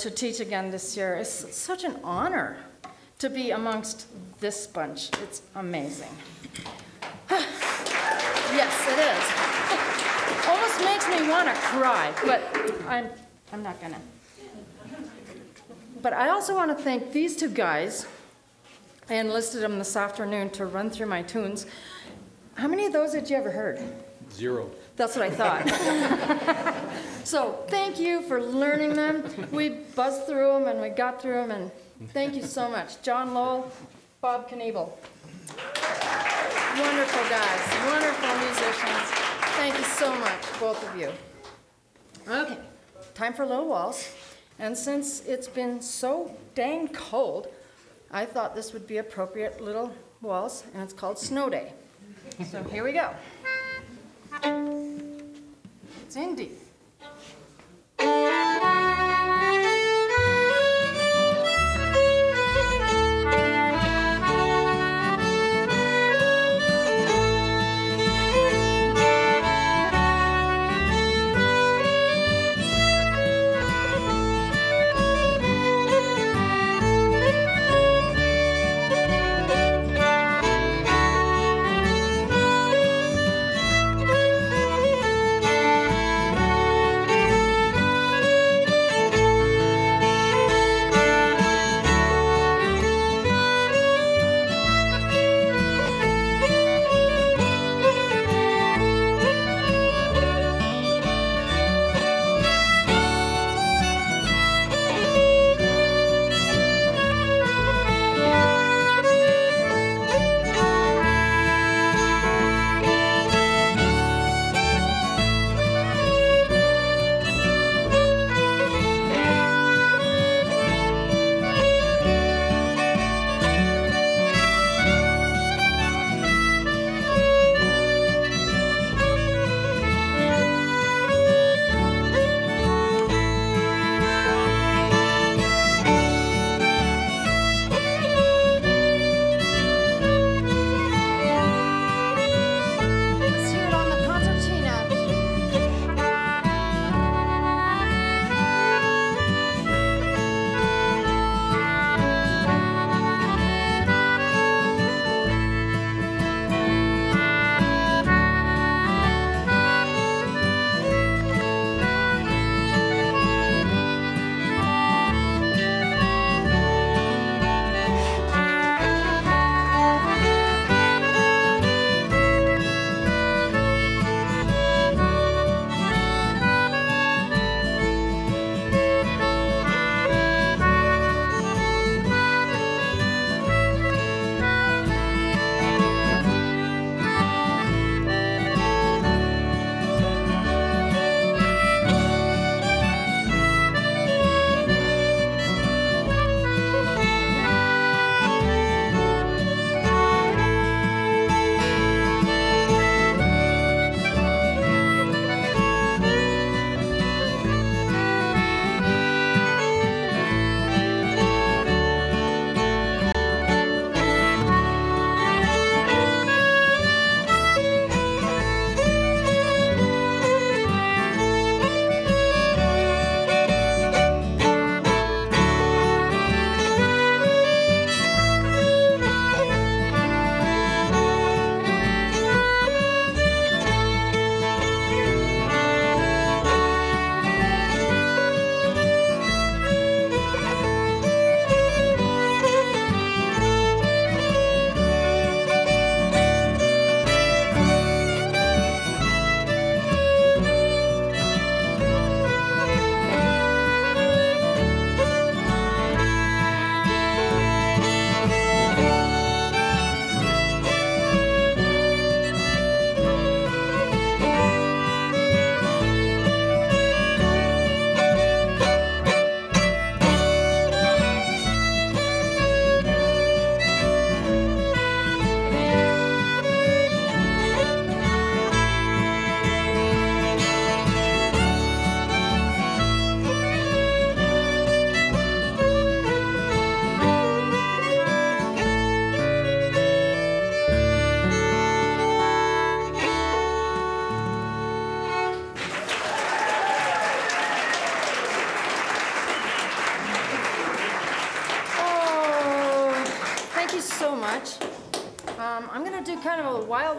to teach again this year. It's such an honor to be amongst this bunch. It's amazing. Yes, it is. Almost makes me want to cry, but I'm, I'm not gonna. But I also want to thank these two guys. I enlisted them this afternoon to run through my tunes. How many of those had you ever heard? Zero. That's what I thought. so thank you for learning them. We buzzed through them and we got through them, and thank you so much. John Lowell, Bob Kniebel. Wonderful guys, wonderful musicians. Thank you so much, both of you. Okay, time for a little waltz. And since it's been so dang cold, I thought this would be appropriate little waltz, and it's called Snow Day. So here we go. It's in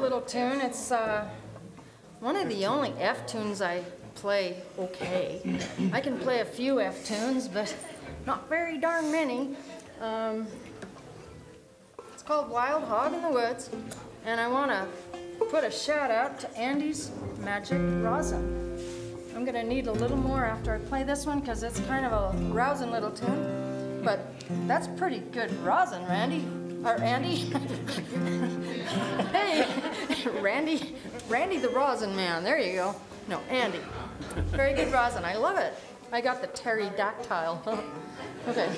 little tune. It's uh, one of the only F tunes I play okay. I can play a few F tunes, but not very darn many. Um, it's called Wild Hog in the Woods, and I want to put a shout out to Andy's Magic Rosin. I'm gonna need a little more after I play this one because it's kind of a rousing little tune. But that's pretty good rosin, Randy. Or Andy. hey, Randy, Randy the rosin man. There you go. No, Andy. Very good rosin. I love it. I got the pterodactyl. okay.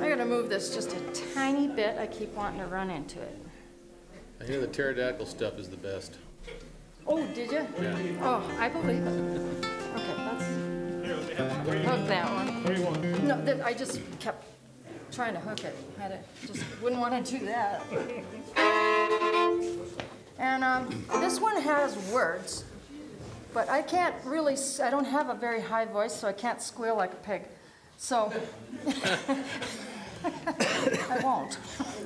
I gotta move this just a tiny bit. I keep wanting to run into it. I hear the pterodactyl stuff is the best. Oh, did you? Yeah. Oh, I believe it. Okay, that's, hook that one. What do you want? No, that, I just kept trying to hook it. Had it, just wouldn't want to do that. And um, this one has words, but I can't really, I don't have a very high voice, so I can't squeal like a pig. So I won't.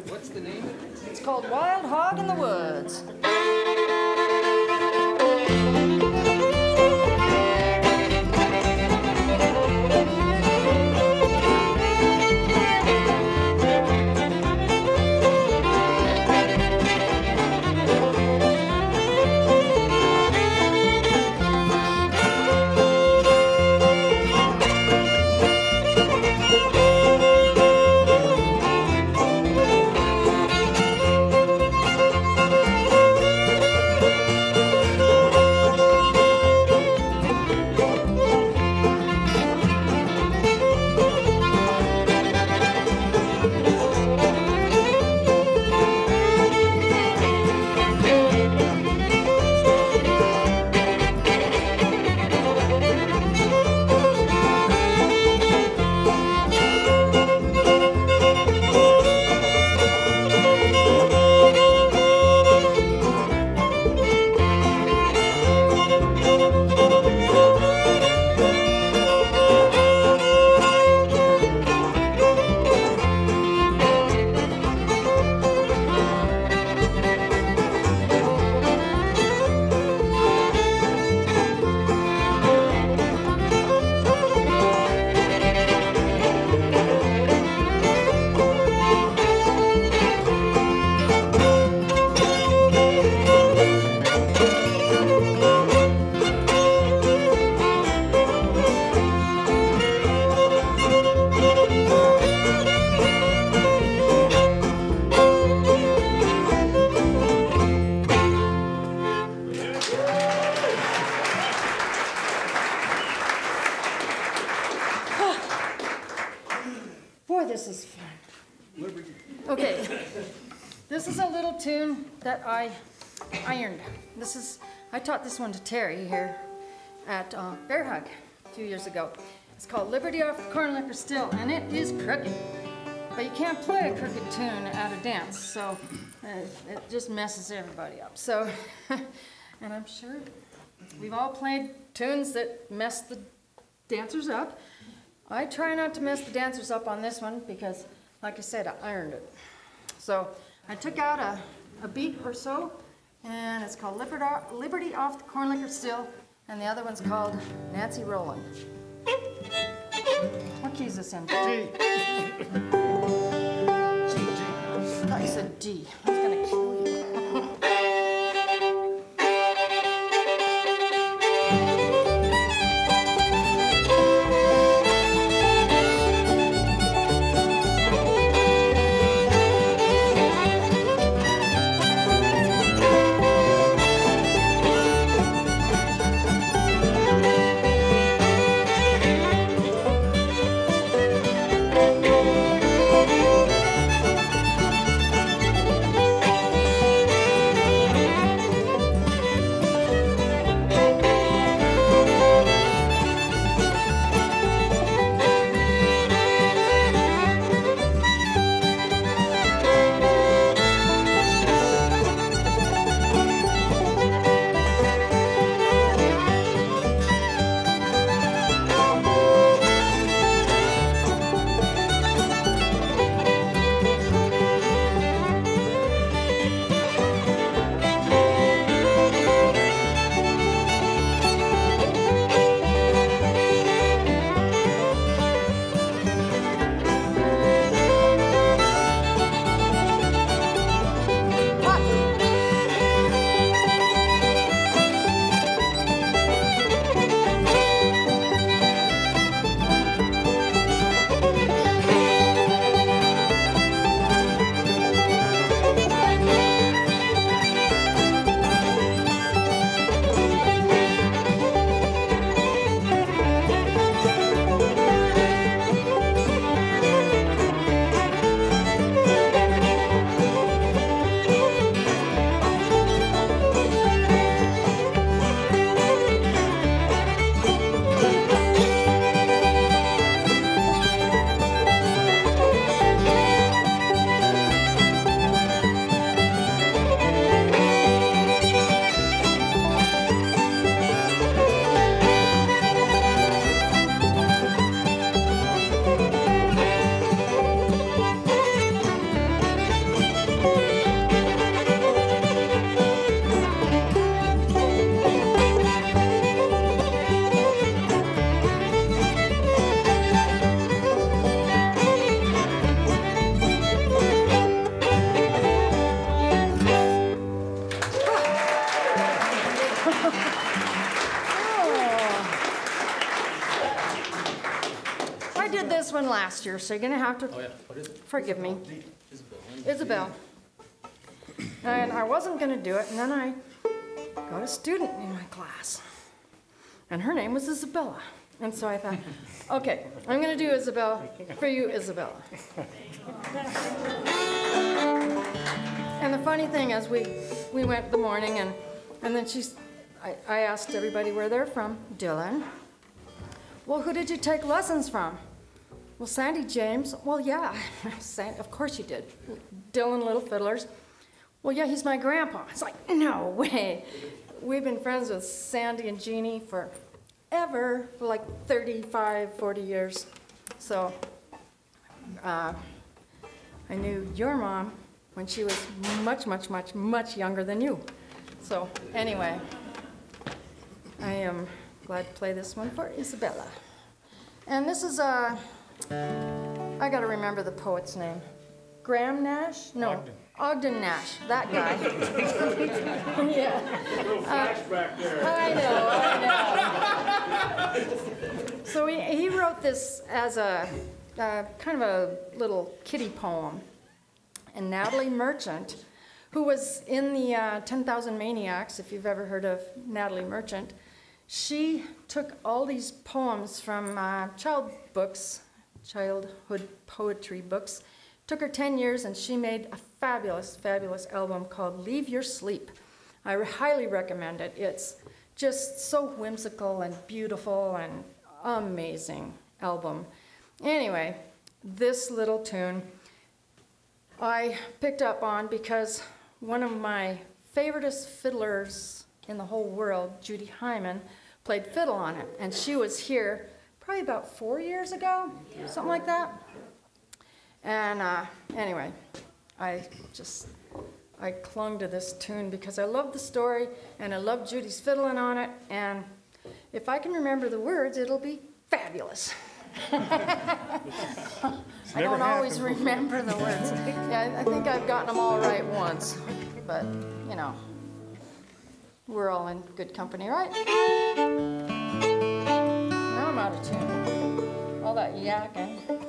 What's the name? It's called Wild Hog in the Woods. Okay, this is a little tune that I ironed. This is, I taught this one to Terry here at uh, Bear Hug a few years ago. It's called Liberty Off the Corn Liquor Still, and it is crooked. But you can't play a crooked tune at a dance, so uh, it just messes everybody up. So, and I'm sure we've all played tunes that mess the dancers up. I try not to mess the dancers up on this one because, like I said, I ironed it. So I took out a, a beat or so, and it's called Liberty, Liberty Off the Corn Liquor Still, and the other one's called Nancy Rowland. What key is this in? G. G. I thought you said D. I was gonna last year, so you're gonna have to Oh, yeah, what is it? forgive me. Isabel. And I wasn't gonna do it, and then I got a student in my class. And her name was Isabella. And so I thought, okay, I'm gonna do Isabel for you, Isabella. And the funny thing is, we, we went the morning and, and then she's, I, I asked everybody where they're from. Dillon. Well, who did you take lessons from? Well, Sandy James. Well, yeah, of course you did. Dillon Little Fiddlers. Well, yeah, he's my grandpa. It's like, no way. We've been friends with Sandy and Jeannie for forever, for like 35, 40 years. So, uh, I knew your mom when she was much, much, much, much younger than you. So, anyway, I am glad to play this one for Isabella. And this is, uh, I gotta remember the poet's name. Graham Nash? No. Ogden. Ogden Nash, that guy. yeah. Flashback there. I know, I know. So he, he wrote this as a, uh, kind of a little kitty poem. And Natalie Merchant, who was in the uh, 10,000 Maniacs, if you've ever heard of Natalie Merchant, she took all these poems from uh, child books, childhood poetry books. Took her 10 years and she made a fabulous, fabulous album called Leave Your Sleep. I highly recommend it. It's just so whimsical and beautiful and amazing album. Anyway, this little tune I picked up on because one of my favoriteest fiddlers in the whole world, Judy Hyman, played fiddle on it. And she was here probably about four years ago, something like that. And uh, anyway, I just I clung to this tune because I love the story and I love Judy's fiddling on it. And if I can remember the words, it'll be fabulous. I don't always remember the words. Yeah, I I think I've gotten them all right once, but you know, we're all in good company, right? I'm out of tune. All that yakking.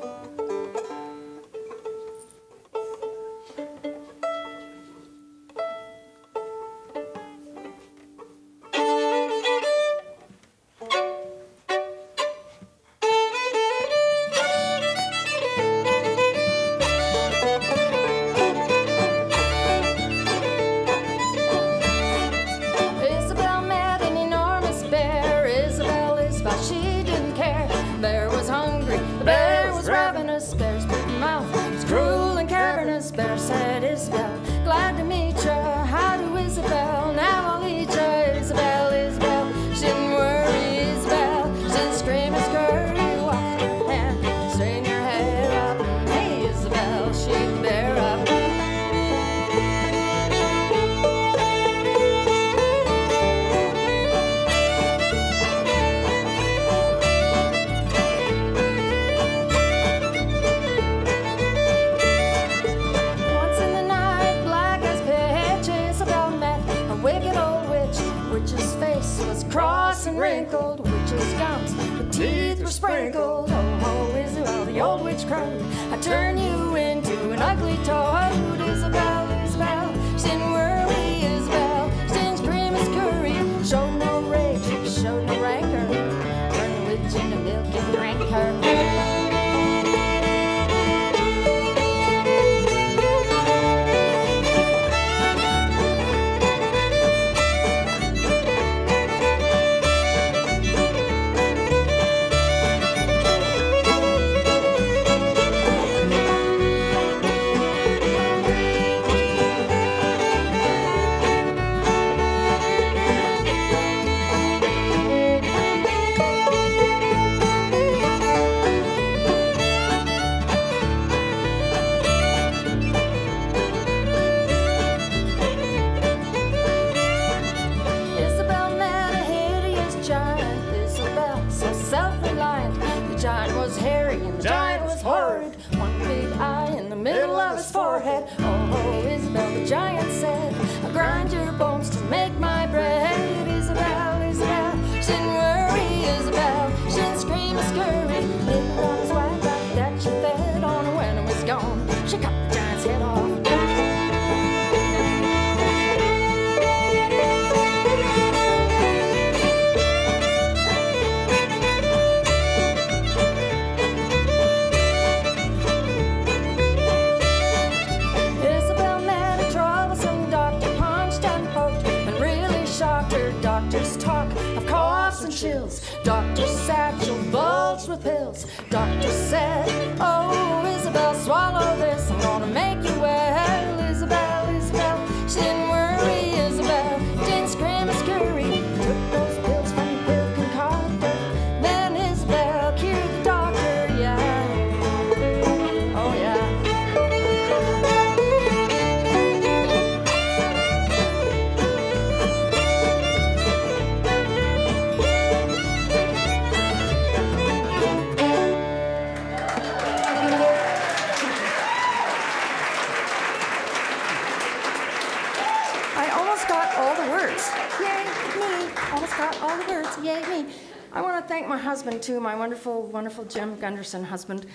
Wonderful, wonderful Jim Gunderson husband,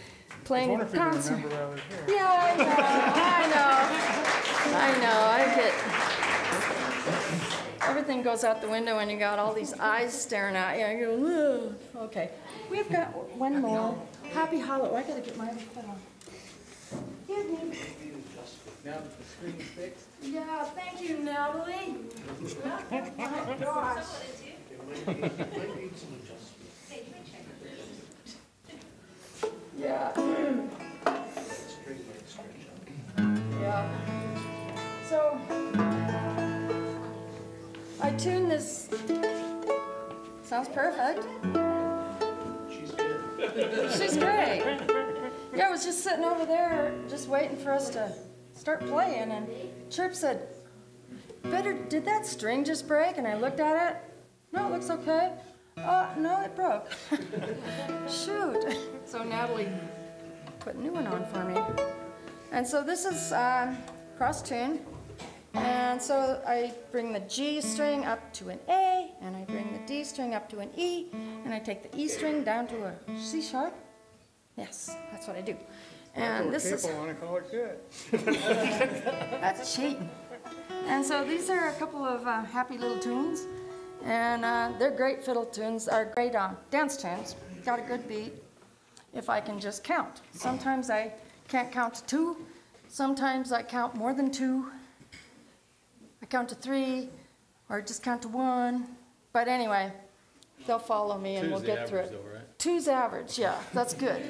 playing wonder if you concert. remember I was here. Yeah, I know. I know. I know. I get. Everything goes out the window and you got all these eyes staring at you. You go, "Ugh." okay. We've got one more. Happy Hollow. I gotta get my other foot on. Give me. Now that the screen's fixed, Yeah, thank you, Natalie. Oh, gosh. Yeah. Yeah. So, I tuned this, sounds perfect. She's good. She's great. Yeah, I was just sitting over there, just waiting for us to start playing, and Chirp said, Better, did that string just break? And I looked at it. No, it looks okay. Uh, no, it broke. Shoot. So Natalie put a new one on for me. And so this is uh, cross tune. And so I bring the G string up to an A, and I bring the D string up to an E, and I take the E string down to a C sharp. Yes, that's what I do. And this is, People wanna call it good. that's cheating. And so these are a couple of uh, happy little tunes, and uh, they're great fiddle tunes, are great uh, dance tunes. Got a good beat if I can just count. Sometimes I can't count to two, sometimes I count more than two. I count to three, or just count to one. But anyway, they'll follow me and two's we'll get through it. though, right? Two's average, yeah, that's good.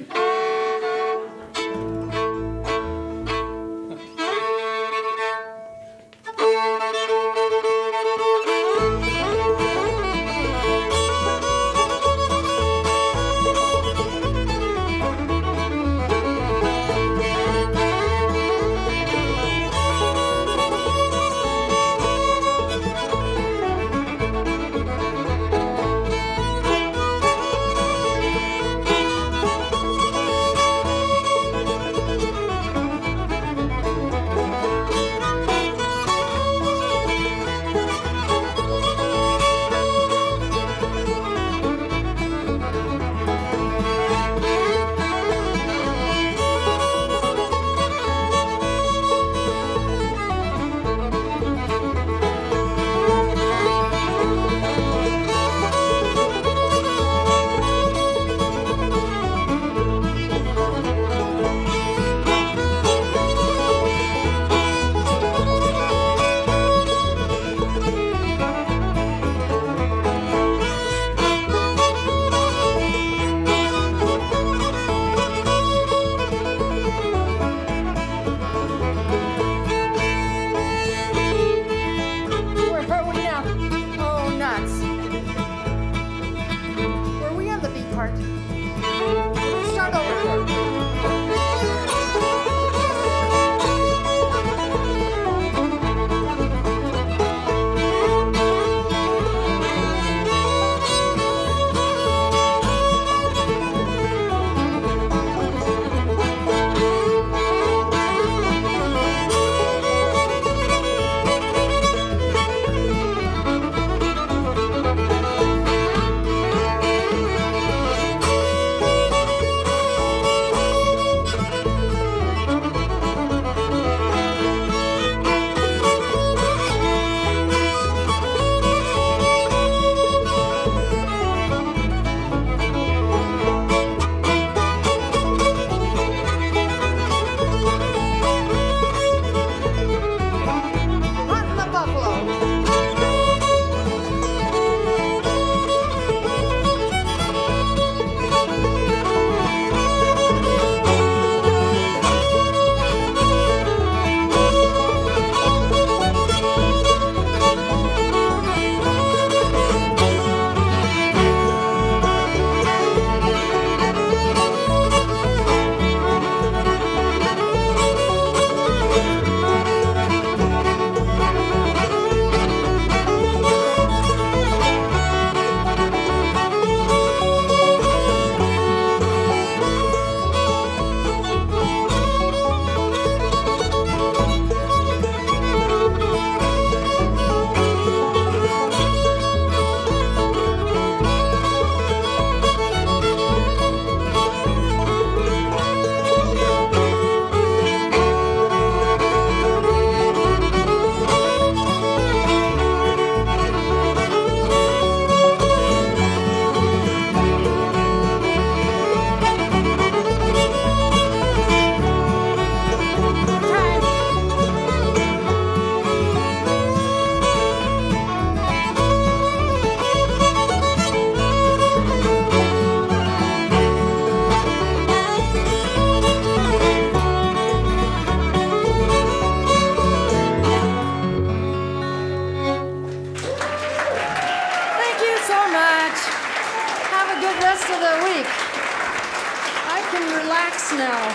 Relax now.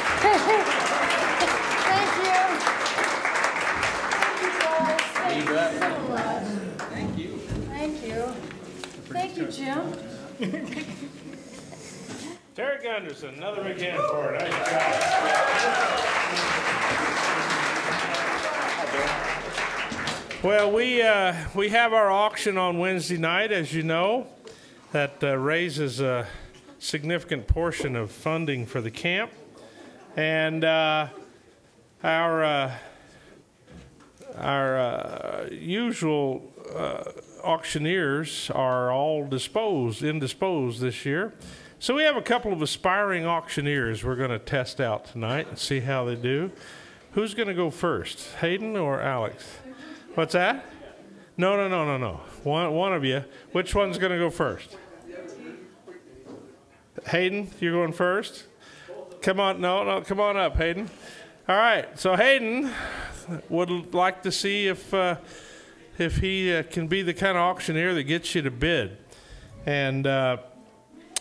Thank you. Thank you, guys. Thank you so much. Thank you. Thank you, Thank you, Jim. Terry Gunderson, another big hand for her. Nice job. Well, we, uh, we have our auction on Wednesday night, as you know. That uh, raises a significant portion of funding for the camp. And uh, our, uh, our uh, usual uh, auctioneers are all disposed, indisposed this year. So we have a couple of aspiring auctioneers we're going to test out tonight and see how they do. Who's going to go first, Hayden or Alex? What's that? No, no, no, no, no. One, one of you. Which one's going to go first? Hayden, you're going first. Come on, no, no, come on up, Hayden. All right. So Hayden would like to see if uh, if he uh, can be the kind of auctioneer that gets you to bid. And uh,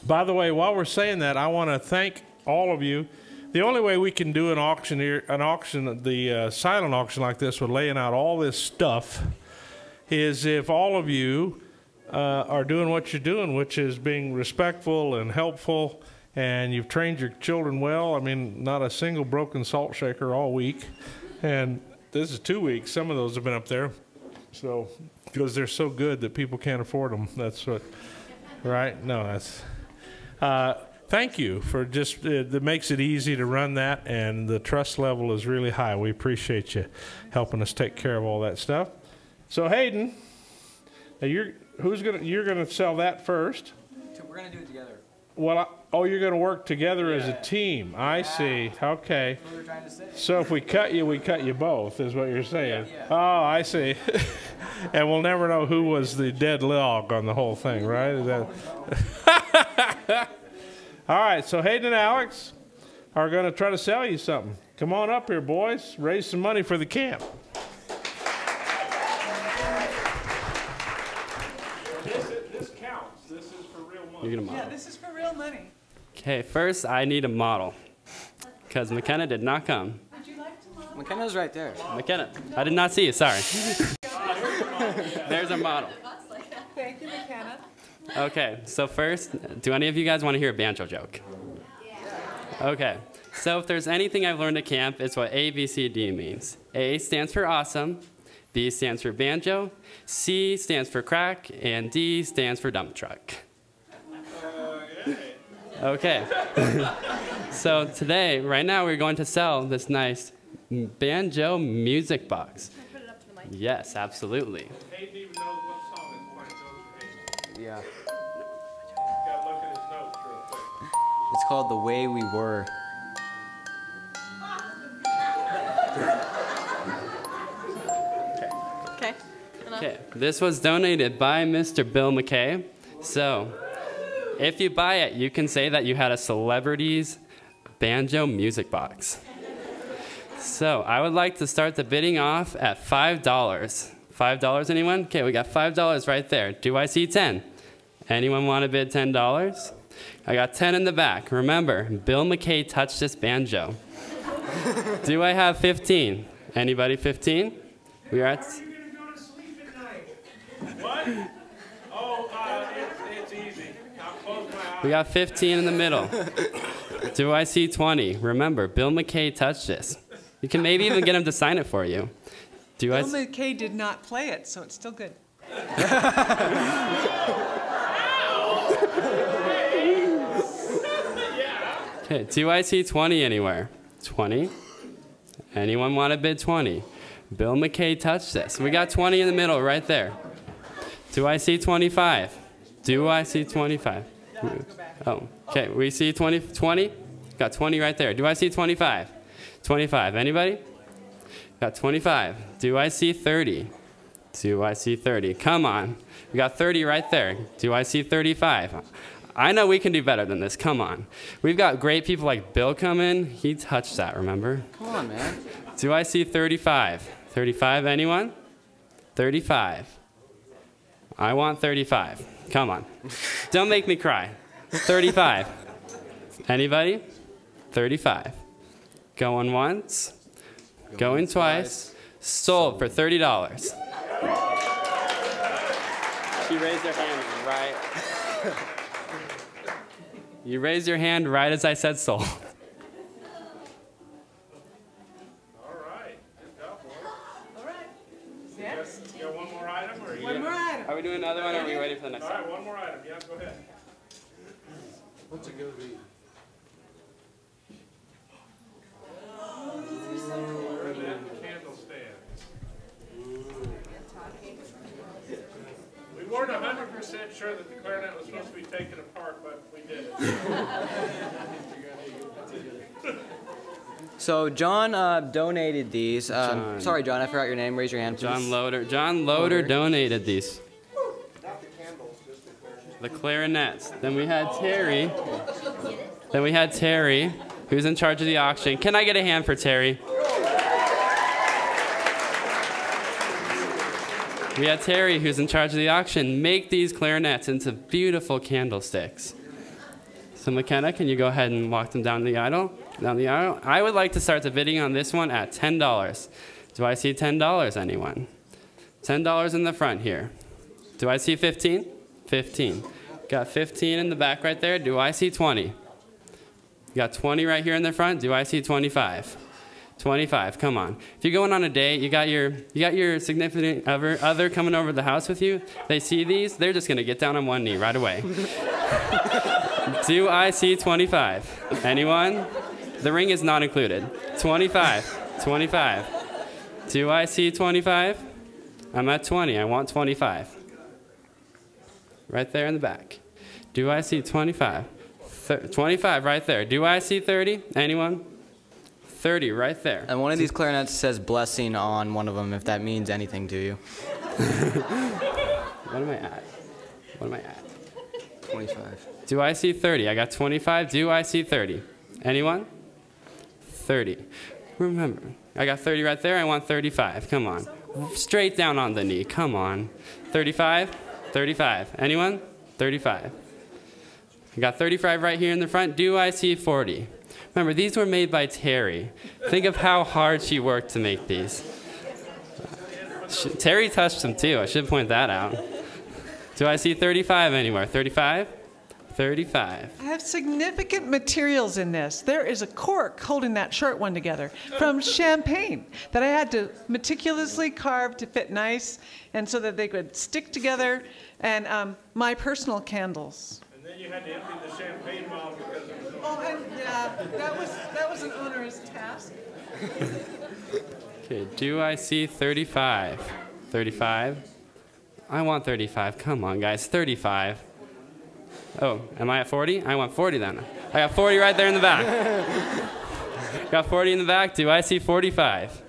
by the way, while we're saying that, I want to thank all of you. The only way we can do an auctioneer, an auction, the uh, silent auction like this, with laying out all this stuff, is if all of you uh, are doing what you're doing, which is being respectful and helpful, and you've trained your children well. I mean, not a single broken salt shaker all week, and this is two weeks. Some of those have been up there, so because they're so good that people can't afford them. That's what, right? No, that's. Uh, thank you for just it, that makes it easy to run that, and the trust level is really high. We appreciate you helping us take care of all that stuff. So Hayden, you're who's gonna you're gonna sell that first. We're gonna do it together. Well, I, oh, you're gonna work together as a team. I see. Okay. That's what we were trying to say. So if we cut you, we cut you both, is what you're saying. Yeah. Oh, I see. and we'll never know who was the dead log on the whole thing, right? Is that... All right, so Hayden and Alex are going to try to sell you something. Come on up here, boys. Raise some money for the camp. You're gonna Yeah, model. this is for real money. Okay, first I need a model. Because McKenna did not come. Would you like to model? McKenna's right there. McKenna, I did not see you, sorry. There's a model. Thank you, McKenna. Okay, so first, do any of you guys want to hear a banjo joke? Okay, so if there's anything I've learned at camp, it's what A, B, C, D means. A stands for awesome, B stands for banjo, C stands for crack, and D stands for dump truck. Okay. so today, right now, we're going to sell this nice hmm. banjo music box. Yes, absolutely. Hayden even knows what song it's playing. Yeah. To look at his notes real. It's called The Way We Were. Okay. Okay, this was donated by Mr. Bill McKay. So, if you buy it, you can say that you had a celebrity's banjo music box. So, I would like to start the bidding off at $5. $5, anyone? Okay, we got $5 right there. Do I see 10? Anyone want to bid $10? I got 10 in the back. Remember, Bill McKay touched this banjo. Do I have 15? Anybody 15? We are at What? Oh, uh, it's, it's easy. I'll close my eyes. We got 15 in the middle. Do I see 20? Remember, Bill McKay touched this. You can maybe even get him to sign it for you. Do Bill s- McKay did not play it, so it's still good. Okay, do I see 20 anywhere? 20? Anyone want to bid 20? Bill McKay touched this. We got 20 in the middle right there. Do I see 25? Do I see 25? Oh, okay. We see 20? 20? Got 20 right there. Do I see 25? 25. Anybody? Got 25. Do I see 30? Do I see 30? Come on. We got 30 right there. Do I see 35? I know we can do better than this. Come on. We've got great people like Bill coming. He touched that, remember? Come on, man. Do I see 35? 35, anyone? 35. I want 35. Come on. Don't make me cry. 35. Anybody? 35. Going once, going twice. Sold for $30. She raised her hand right. You raised your hand right as I said sold. Another one or are we waiting for the next All one? right, one more item. Yeah, go ahead. What's it gonna be? Candle stands. We weren't hundred percent sure that the clarinet was supposed to be taken apart, but we did it. So John uh, donated these. Um, John. Sorry, John, I forgot your name. Raise your hand, please. John Loader. John Loader Loader. donated these. The clarinets. Then we had Terry. Then we had Terry, who's in charge of the auction. Can I get a hand for Terry? We had Terry, who's in charge of the auction, make these clarinets into beautiful candlesticks. So McKenna, can you go ahead and walk them down the aisle? Down the aisle. I would like to start the bidding on this one at ten dollars. Do I see ten dollars? Anyone? Ten dollars in the front here. Do I see fifteen? Fifteen. Got fifteen in the back right there. Do I see twenty? Got twenty right here in the front. Do I see twenty-five? 25 come on if you're going on a date you got your you got your significant other, other coming over the house with you they see these they're just to get down on one knee right away do i see 25 anyone the ring is not included 25 25 do i see 25 i'm at 20 i want 25 right there in the back do i see 25 Thir- 25 right there do i see 30 anyone 30 right there And one of these clarinets says blessing on one of them, if that means anything to you. What am I at? What am I at? 25. Do I see 30? I got 25. Do I see 30? Anyone? 30. Remember, I got 30 right there. I want 35. Come on. Straight down on the knee. Come on. 35? 35. Anyone? 35. I got 35 right here in the front. Do I see 40? Remember, these were made by Terry. Think of how hard she worked to make these. Terry touched them too. I should point that out. Do I see 35 anywhere? 35? 35. I have significant materials in this. There is a cork holding that short one together from champagne that I had to meticulously carve to fit nice and so that they could stick together. And um, my personal candles. And then you had to empty the champagne bottle because it was Oh, and yeah, that was that was an onerous task. Okay, do I see 35? 35? I want 35. Come on, guys. 35. Oh, am I at 40? I want 40 then. I got 40 right there in the back. got 40 in the back. Do I see 45?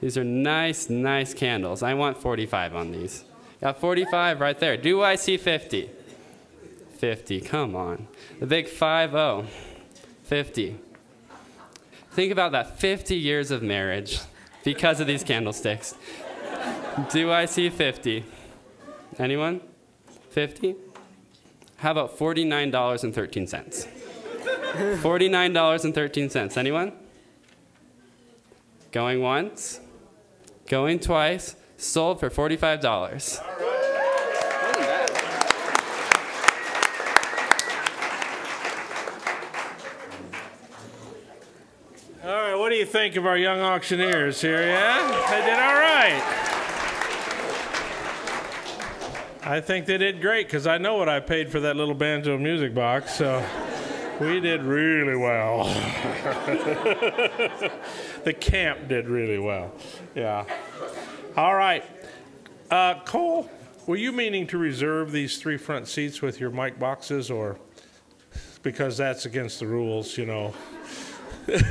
These are nice, nice candles. I want 45 on these. Got 45 right there. Do I see 50? 50. Come on. The big 5 0. 50. Think about that 50 years of marriage because of these candlesticks. Do I see 50? Anyone? 50? How about $49.13? $49.13. Anyone? Going once? Going twice? Sold for $45. All right, what do you think of our young auctioneers here? Yeah, they did all right. I think they did great because I know what I paid for that little banjo music box, so we did really well. the camp did really well. Yeah. All right. Uh, Cole, were you meaning to reserve these three front seats with your mic boxes, or because that's against the rules, you know?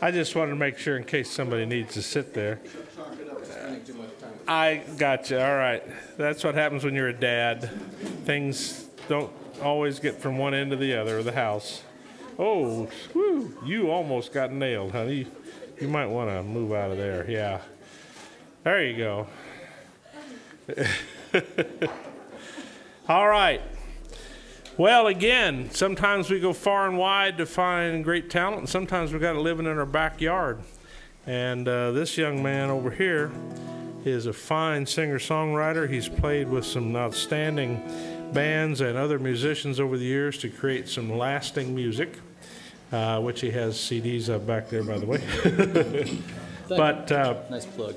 I just wanted to make sure in case somebody needs to sit there. I got you. All right. That's what happens when you're a dad. Things don't always get from one end to the other of the house. Oh, whew, you almost got nailed, honey. You might want to move out of there. Yeah. There you go. All right. Well, again, sometimes we go far and wide to find great talent, and sometimes we've got to live in our backyard. And uh, this young man over here is a fine singer songwriter. He's played with some outstanding bands and other musicians over the years to create some lasting music, uh, which he has CDs of back there, by the way. but uh, Nice plug.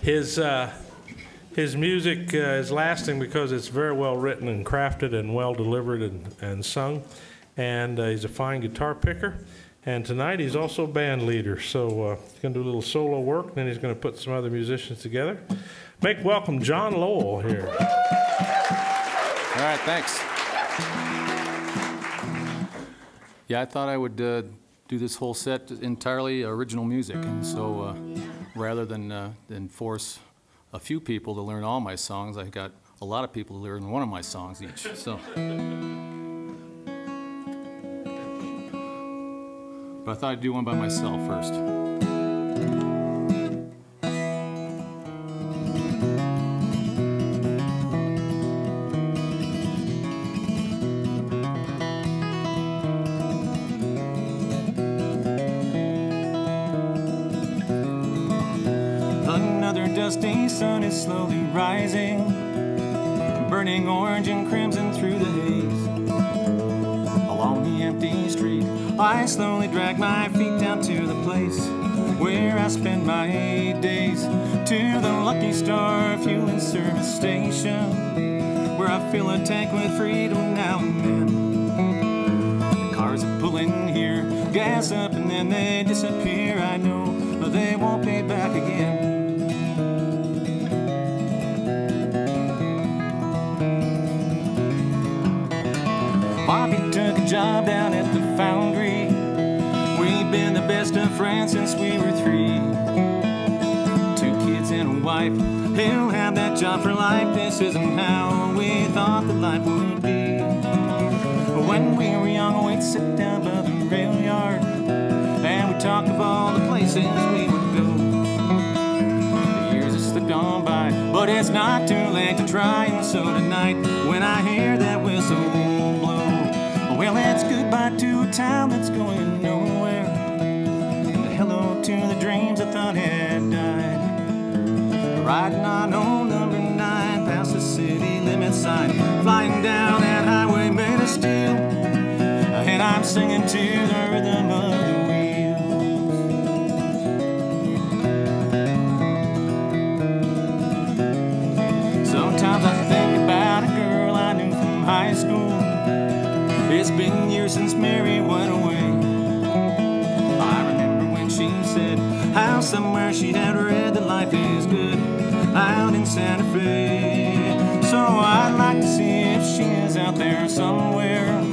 his uh, his music uh, is lasting because it's very well written and crafted and well delivered and, and sung. And uh, he's a fine guitar picker. And tonight he's also band leader. So uh, he's going to do a little solo work. Then he's going to put some other musicians together. Make welcome John Lowell here. All right, thanks. Yeah, I thought I would uh, do this whole set entirely original music, and so uh, rather than uh, than force a few people to learn all my songs, I got a lot of people to learn one of my songs each. So, but I thought I'd do one by myself first. Another dusty sun is slowly rising, burning orange and crimson through the haze. Empty street, I slowly drag my feet down to the place where I spend my days. To the Lucky Star fueling Service Station, where I fill a tank with freedom now and then. The Cars are pulling here, gas up, and then they disappear. I know they won't be friends since we were three. Two kids and a wife. He'll have that job for life. This isn't how we thought that life would be. When we were young, we'd sit down by the rail yard and we'd talk of all the places we would go. The years have slipped on by, but it's not too late to try. And so tonight, when I hear that whistle blow, well, it's goodbye to a town that's going to the dreams I thought had died. Riding on old number nine past the city limit sign, flying down that highway made of steel. And I'm singing to the rhythm of the somewhere she had read that life is good out in Santa Fe. So I'd like to see if she is out there somewhere.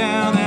Down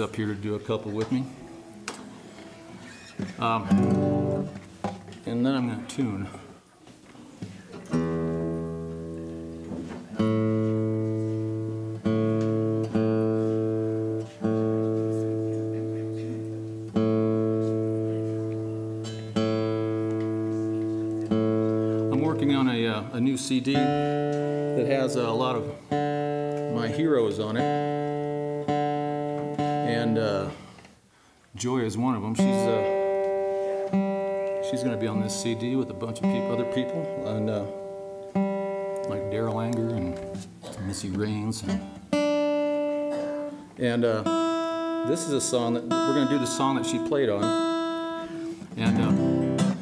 Up here to do a couple with me. Um, and then I'm going to tune. Joy is one of them. She's uh, she's going to be on this CD with a bunch of other people, and uh, like Darol Anger and Missy Raines. And, and uh, this is a song that we're going to do the song that she played on. And uh,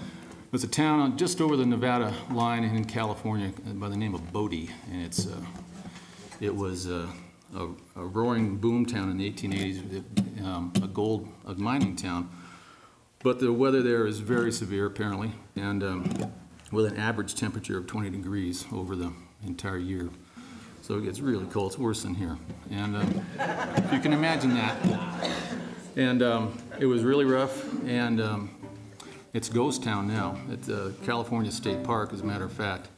it's a town just over the Nevada line in California by the name of Bodie. And it's, uh, it was uh, a, a roaring boom town in the 1880s, um, a gold, a mining town. But the weather there is very severe apparently, and um, with an average temperature of 20 degrees over the entire year. So it gets really cold. It's worse than here. And um, you can imagine that. And um, it was really rough, and um, it's ghost town now. It's uh, California State Park, as a matter of fact.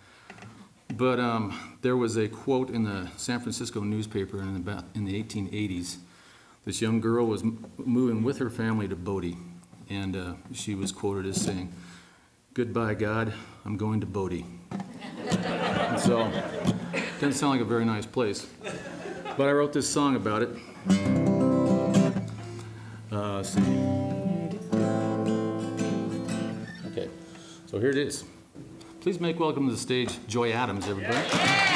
But um, there was a quote in the San Francisco newspaper in the, in the 1880s. This young girl was moving with her family to Bodie, and uh, she was quoted as saying, "Goodbye, God, I'm going to Bodie." and so, doesn't sound like a very nice place. But I wrote this song about it. Uh. Okay, so here it is. Please make welcome to the stage Joy Adams, everybody.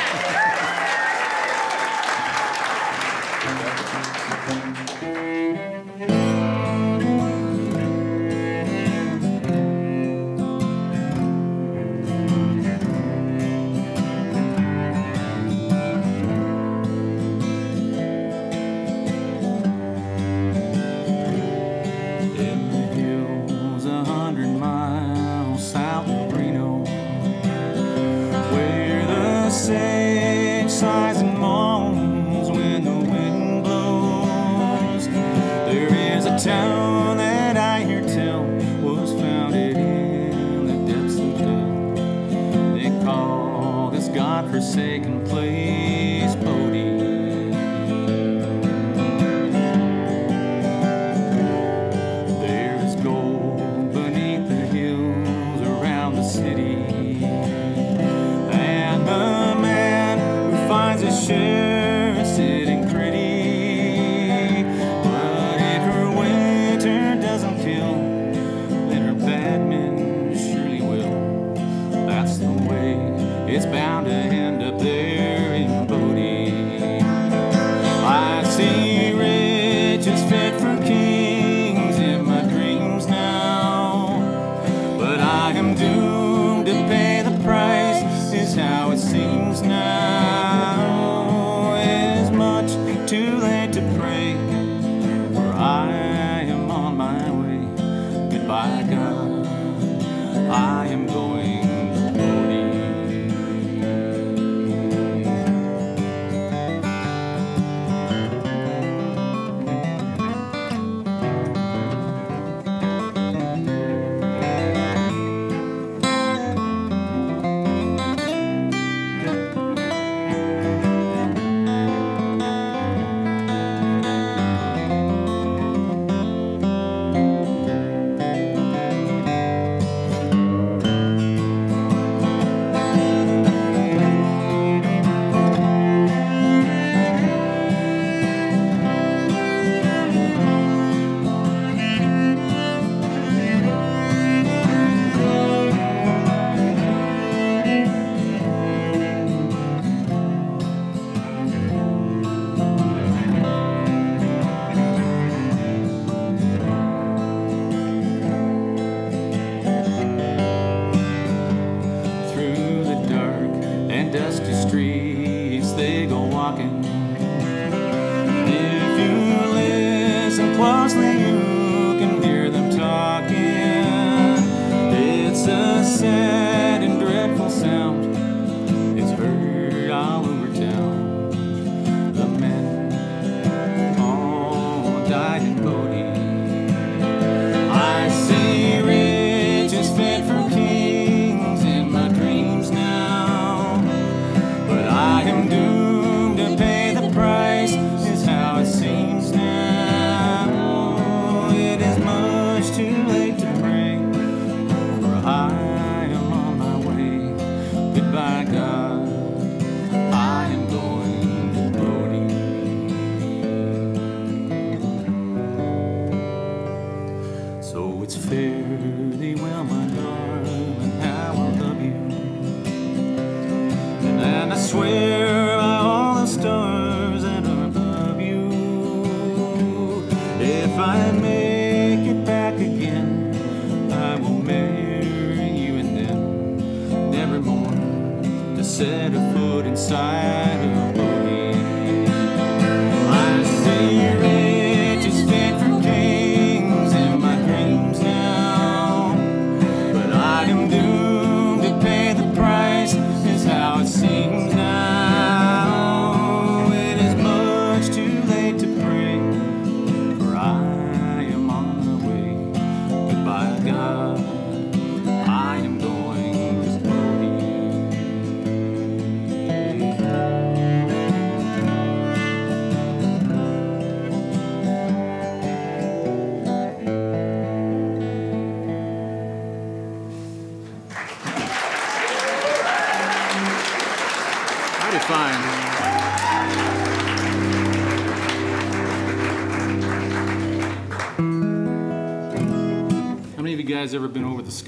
Listen closely,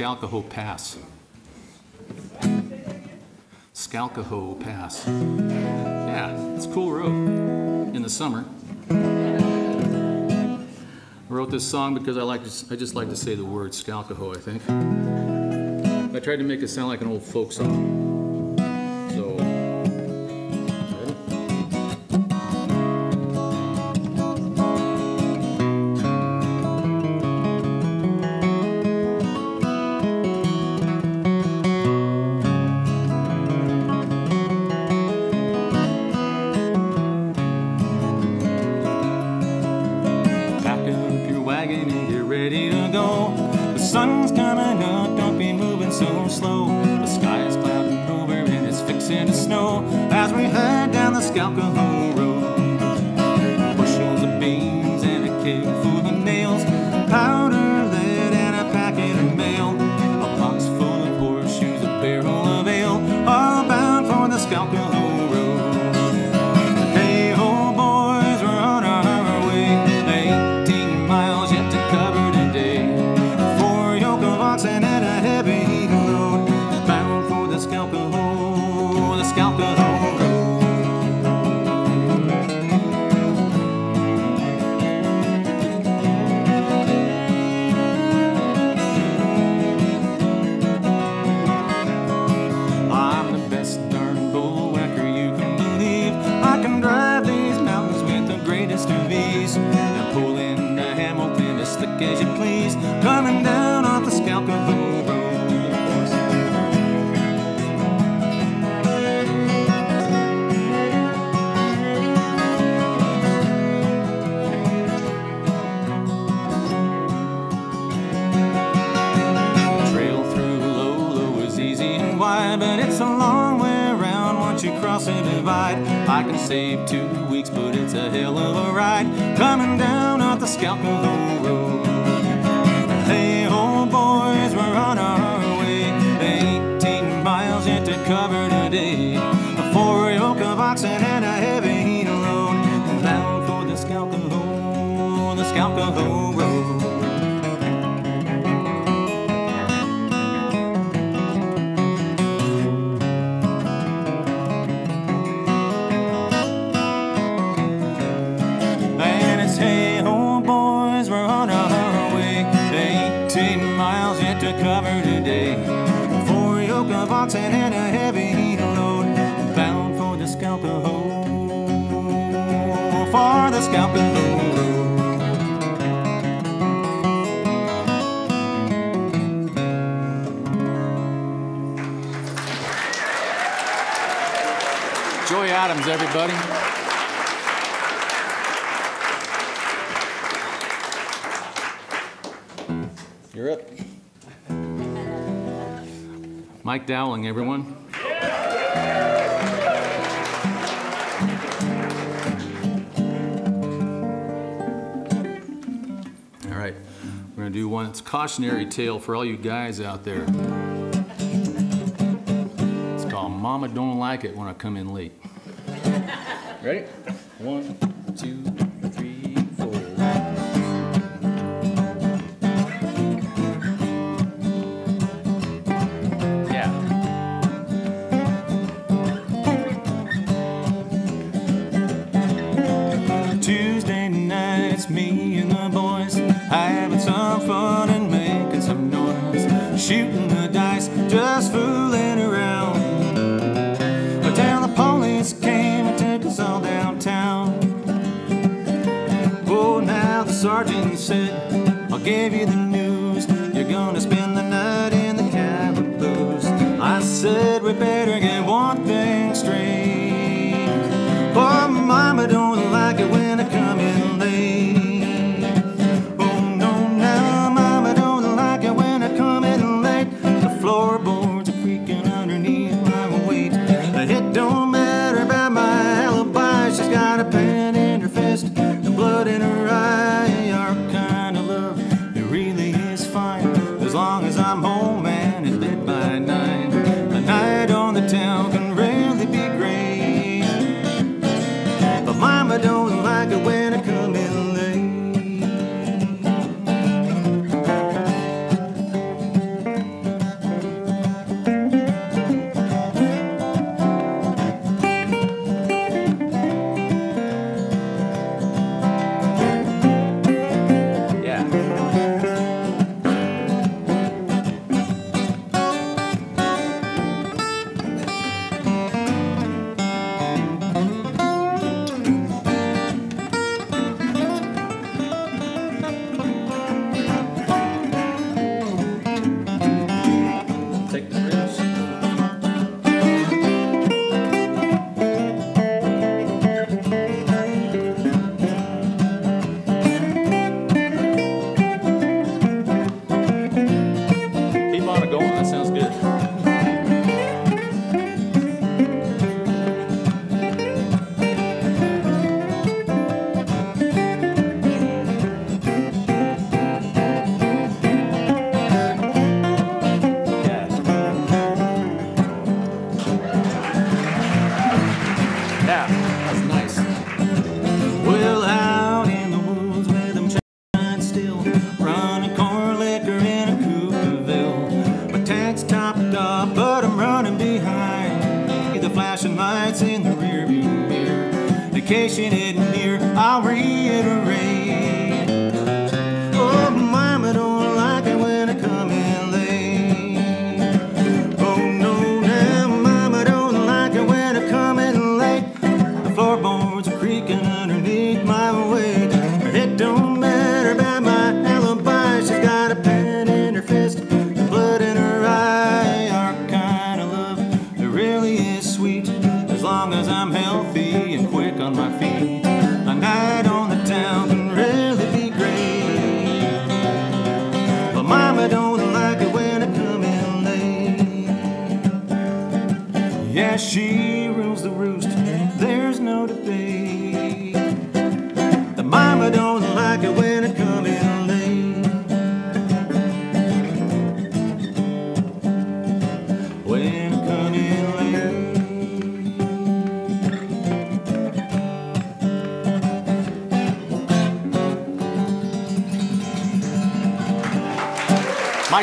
Skalkaho Pass. Skalkaho Pass. Yeah, it's a cool road in the summer. I wrote this song because I like to, I just like to say the word Skalkaho. I think. I tried to make it sound like an old folk song. saved two weeks, but it's a hell of a ride. Coming down off the scalp of the mountain and a heavy load, bound for the Scalpel for the Scalpel Joy Adams, everybody. Mike Dowling, everyone. All right, we're going to do one. It's cautionary tale for all you guys out there. It's called Mama Don't Like It When I Come In Late. Ready? One.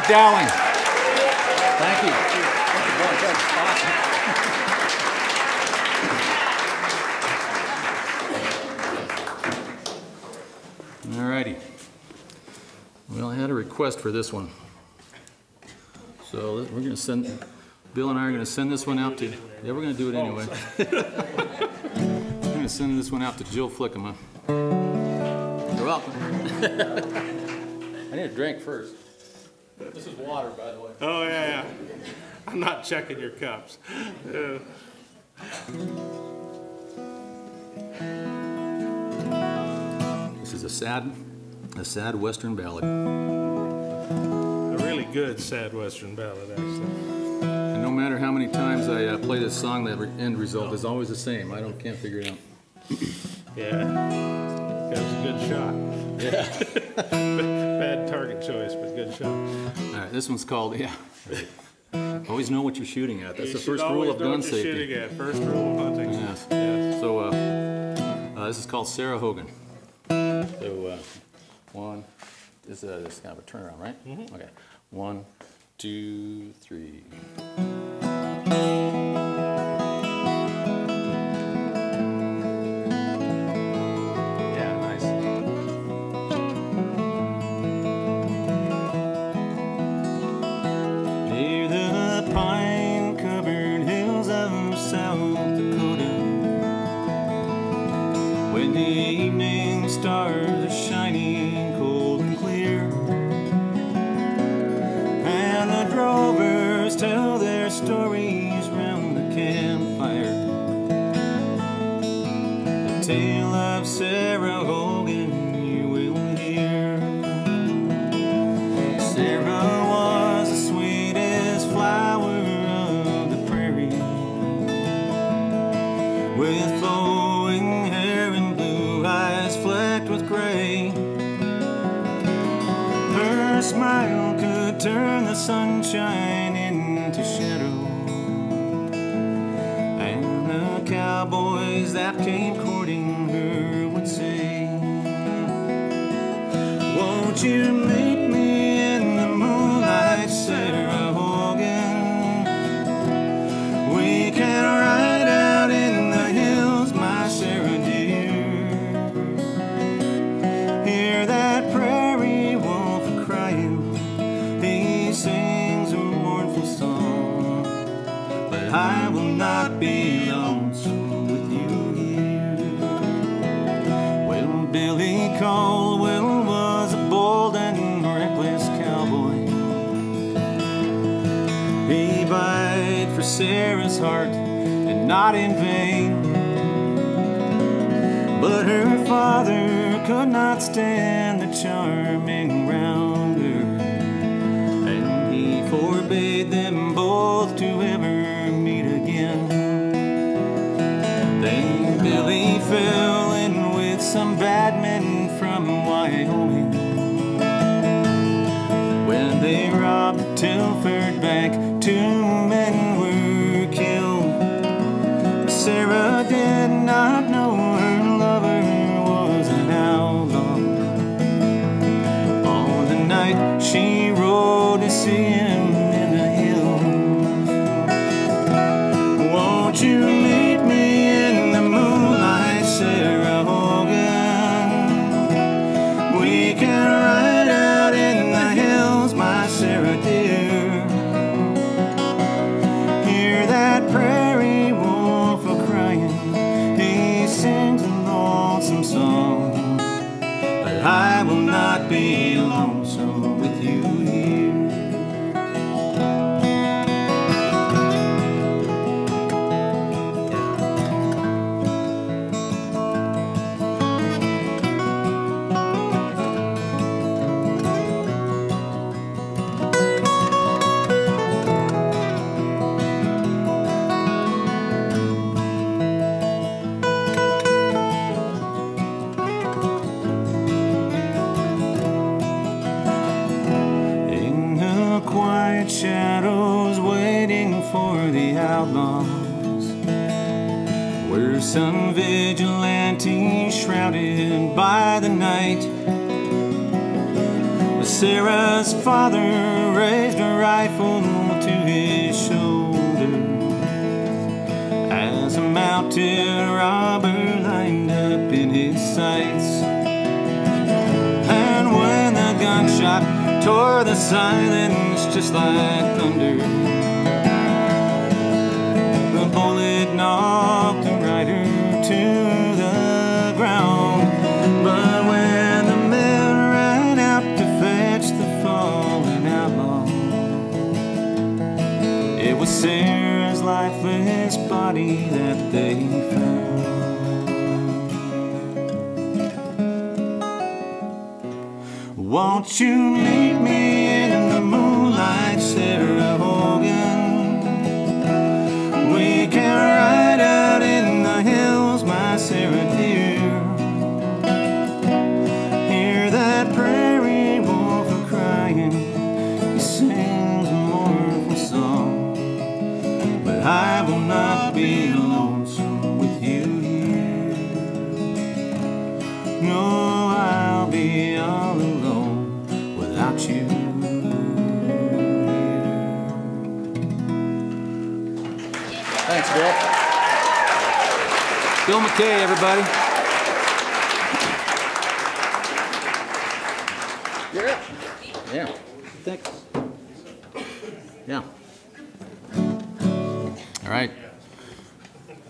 Dowling. Thank you. All righty. Well, I had a request for this one. So we're gonna send, Bill and I are gonna send this one out to, yeah, we're gonna do it anyway. Oh. We're gonna send this one out to Jill Flickama. You're welcome. I need a drink first. This is water, by the way. Oh, yeah, yeah. I'm not checking your cups. Uh, This is a sad, a sad western ballad. a really good sad western ballad, actually. And no matter how many times I uh, play this song, the re- end result is always the same. I don't, can't figure it out. Yeah. That was a good shot. Yeah. Bad target choice, but good shot. All right, this one's called, yeah. Always know what you're shooting at. That's You the first rule of know gun what you're safety. shooting at. First rule of hunting. Yes. Yes. So, uh, uh, this is called Sarah Hogan. So, uh, one, this, uh, this is kind of a turnaround, right? Mm-hmm. Okay. One, two, three. stars are shining cold and clear. And the drovers tell their stories round the campfire. The tale of Sarah Hogan you will hear. Sarah was the sweetest flower of the prairie. With smile could turn the sunshine into shadow. And the cowboys that came courting her would say, Won't you Heart, and not in vain. But her father could not stand the charming rounder, and he forbade them both to ever meet again. Then Billy fell father raised a rifle to his shoulder as a mounted robber lined up in his sights. And when the gunshot tore the silence just like thunder, the bullet knocked the rider to they found. Won't you meet me in McKay, everybody. Yeah. Yeah. Thanks. Yeah. All right.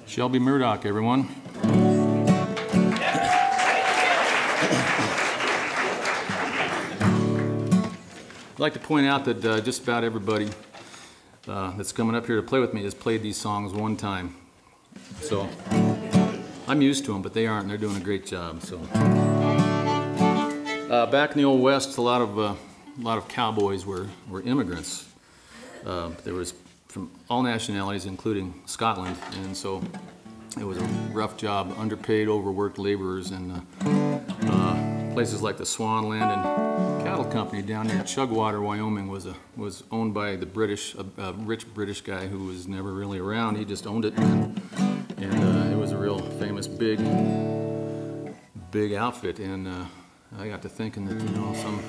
Shelby Murdoch, everyone. I'd like to point out that uh, just about everybody uh, that's coming up here to play with me has played these songs one time. So I'm used to them, but they aren't. They're doing a great job. So uh, back in the old west, a lot of uh, a lot of cowboys were were immigrants. Uh, there was from all nationalities, including Scotland, and so it was a rough job, underpaid, overworked laborers, and uh, uh, places like the Swan Land and Cattle Company down near Chugwater, Wyoming, was a was owned by the British, a, a rich British guy who was never really around. He just owned it, and, and uh, was a real famous big big outfit. And uh, I got to thinking that you know some.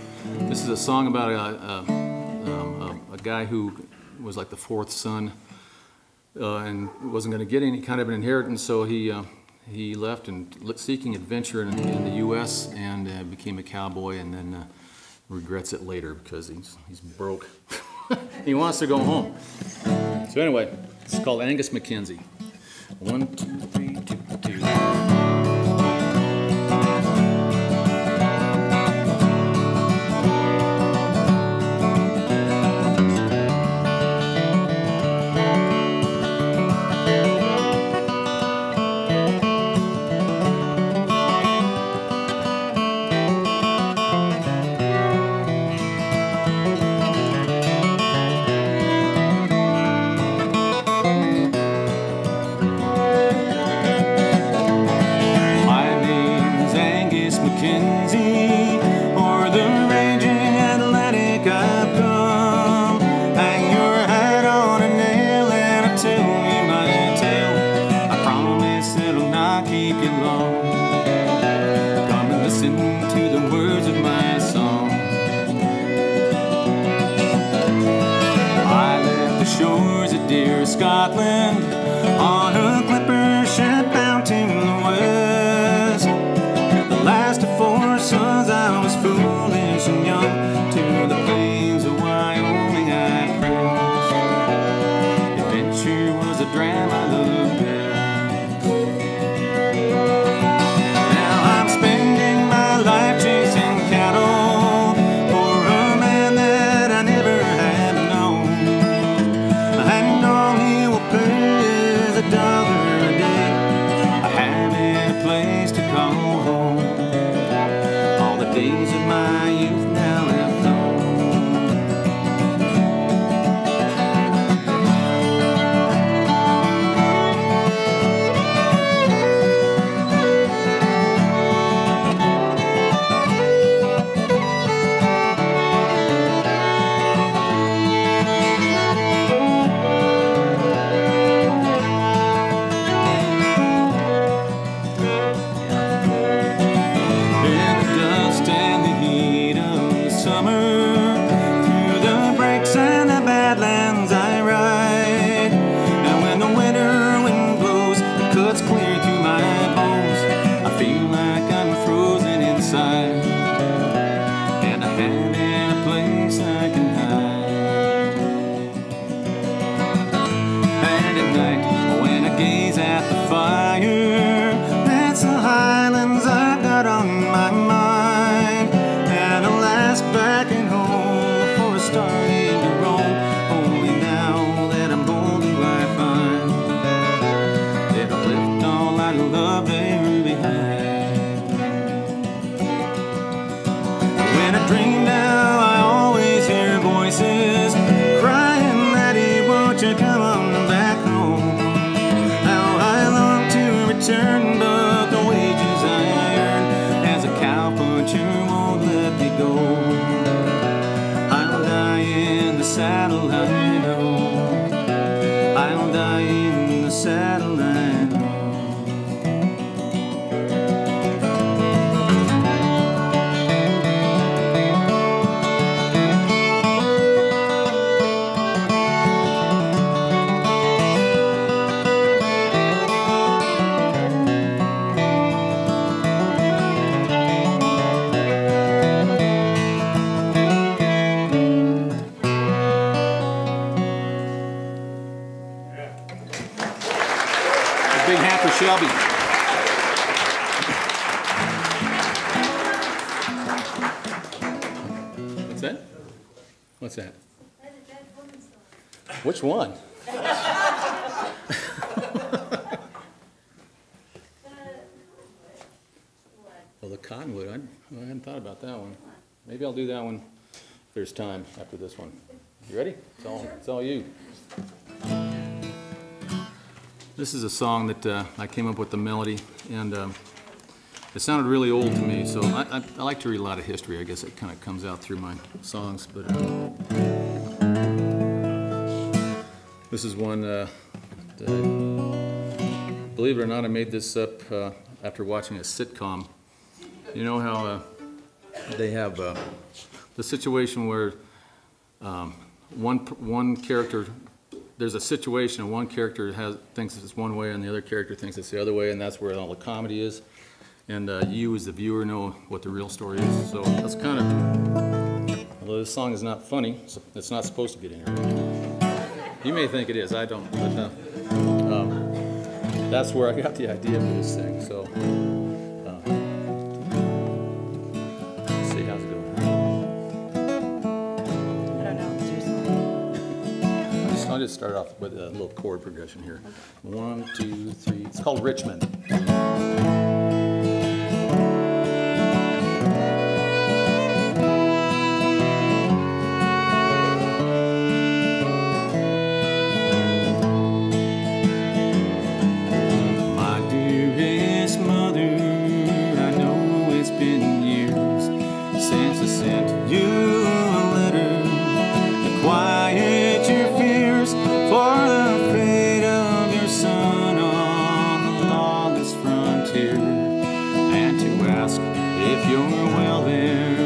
This is a song about a a, um, a, a guy who was like the fourth son uh, and wasn't going to get any kind of an inheritance, so he uh, he left and seeking adventure in, in the U.S. and uh, became a cowboy, and then uh, regrets it later because he's he's broke. he wants to go home. So anyway, it's called Angus Mackenzie. One, two, three, two, two. After this one. You ready? It's all, it's all you. This is a song that uh, I came up with the melody, and um, it sounded really old to me, so I, I, I like to read a lot of history. I guess it kind of comes out through my songs, but uh, this is one uh, that believe it or not, I made this up uh, after watching a sitcom. You know how uh, they have uh, the situation where um, one one character there's a situation and one character has thinks it's one way and the other character thinks it's the other way, and that's where all the comedy is. And uh, you, as the viewer, know what the real story is. So that's kind of. Although this song is not funny, it's not supposed to get in here. You may think it is. I don't. But uh, um, that's where I got the idea for this thing. So. I'll just start off with a little chord progression here. One, two, three. It's called Richmond. If you're well there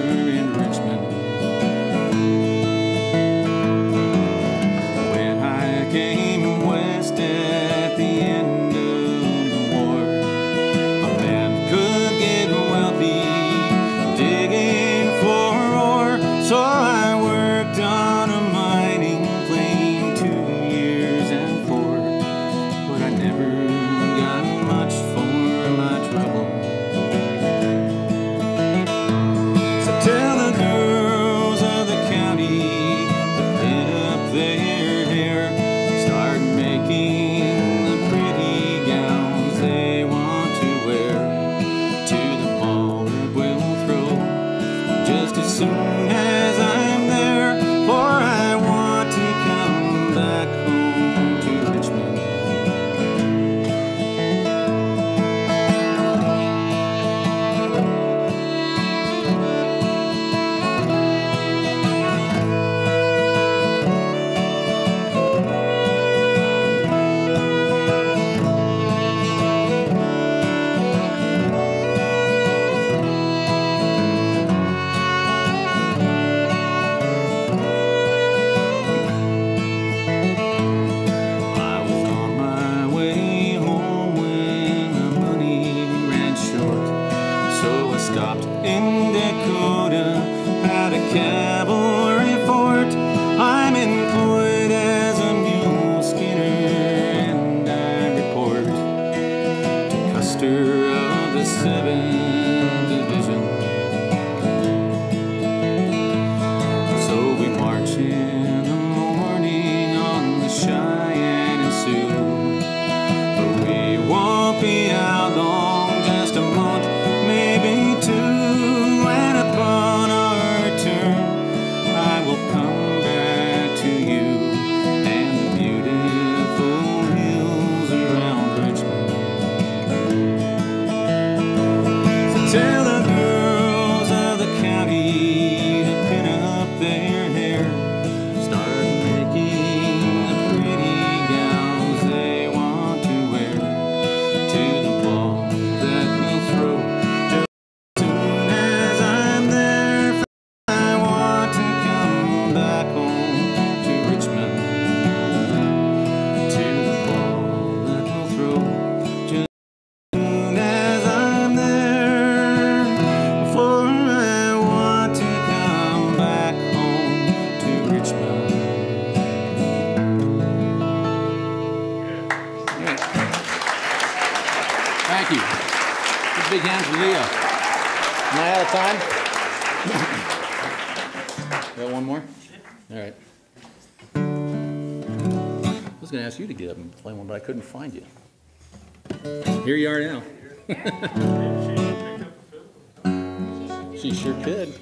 She sure could.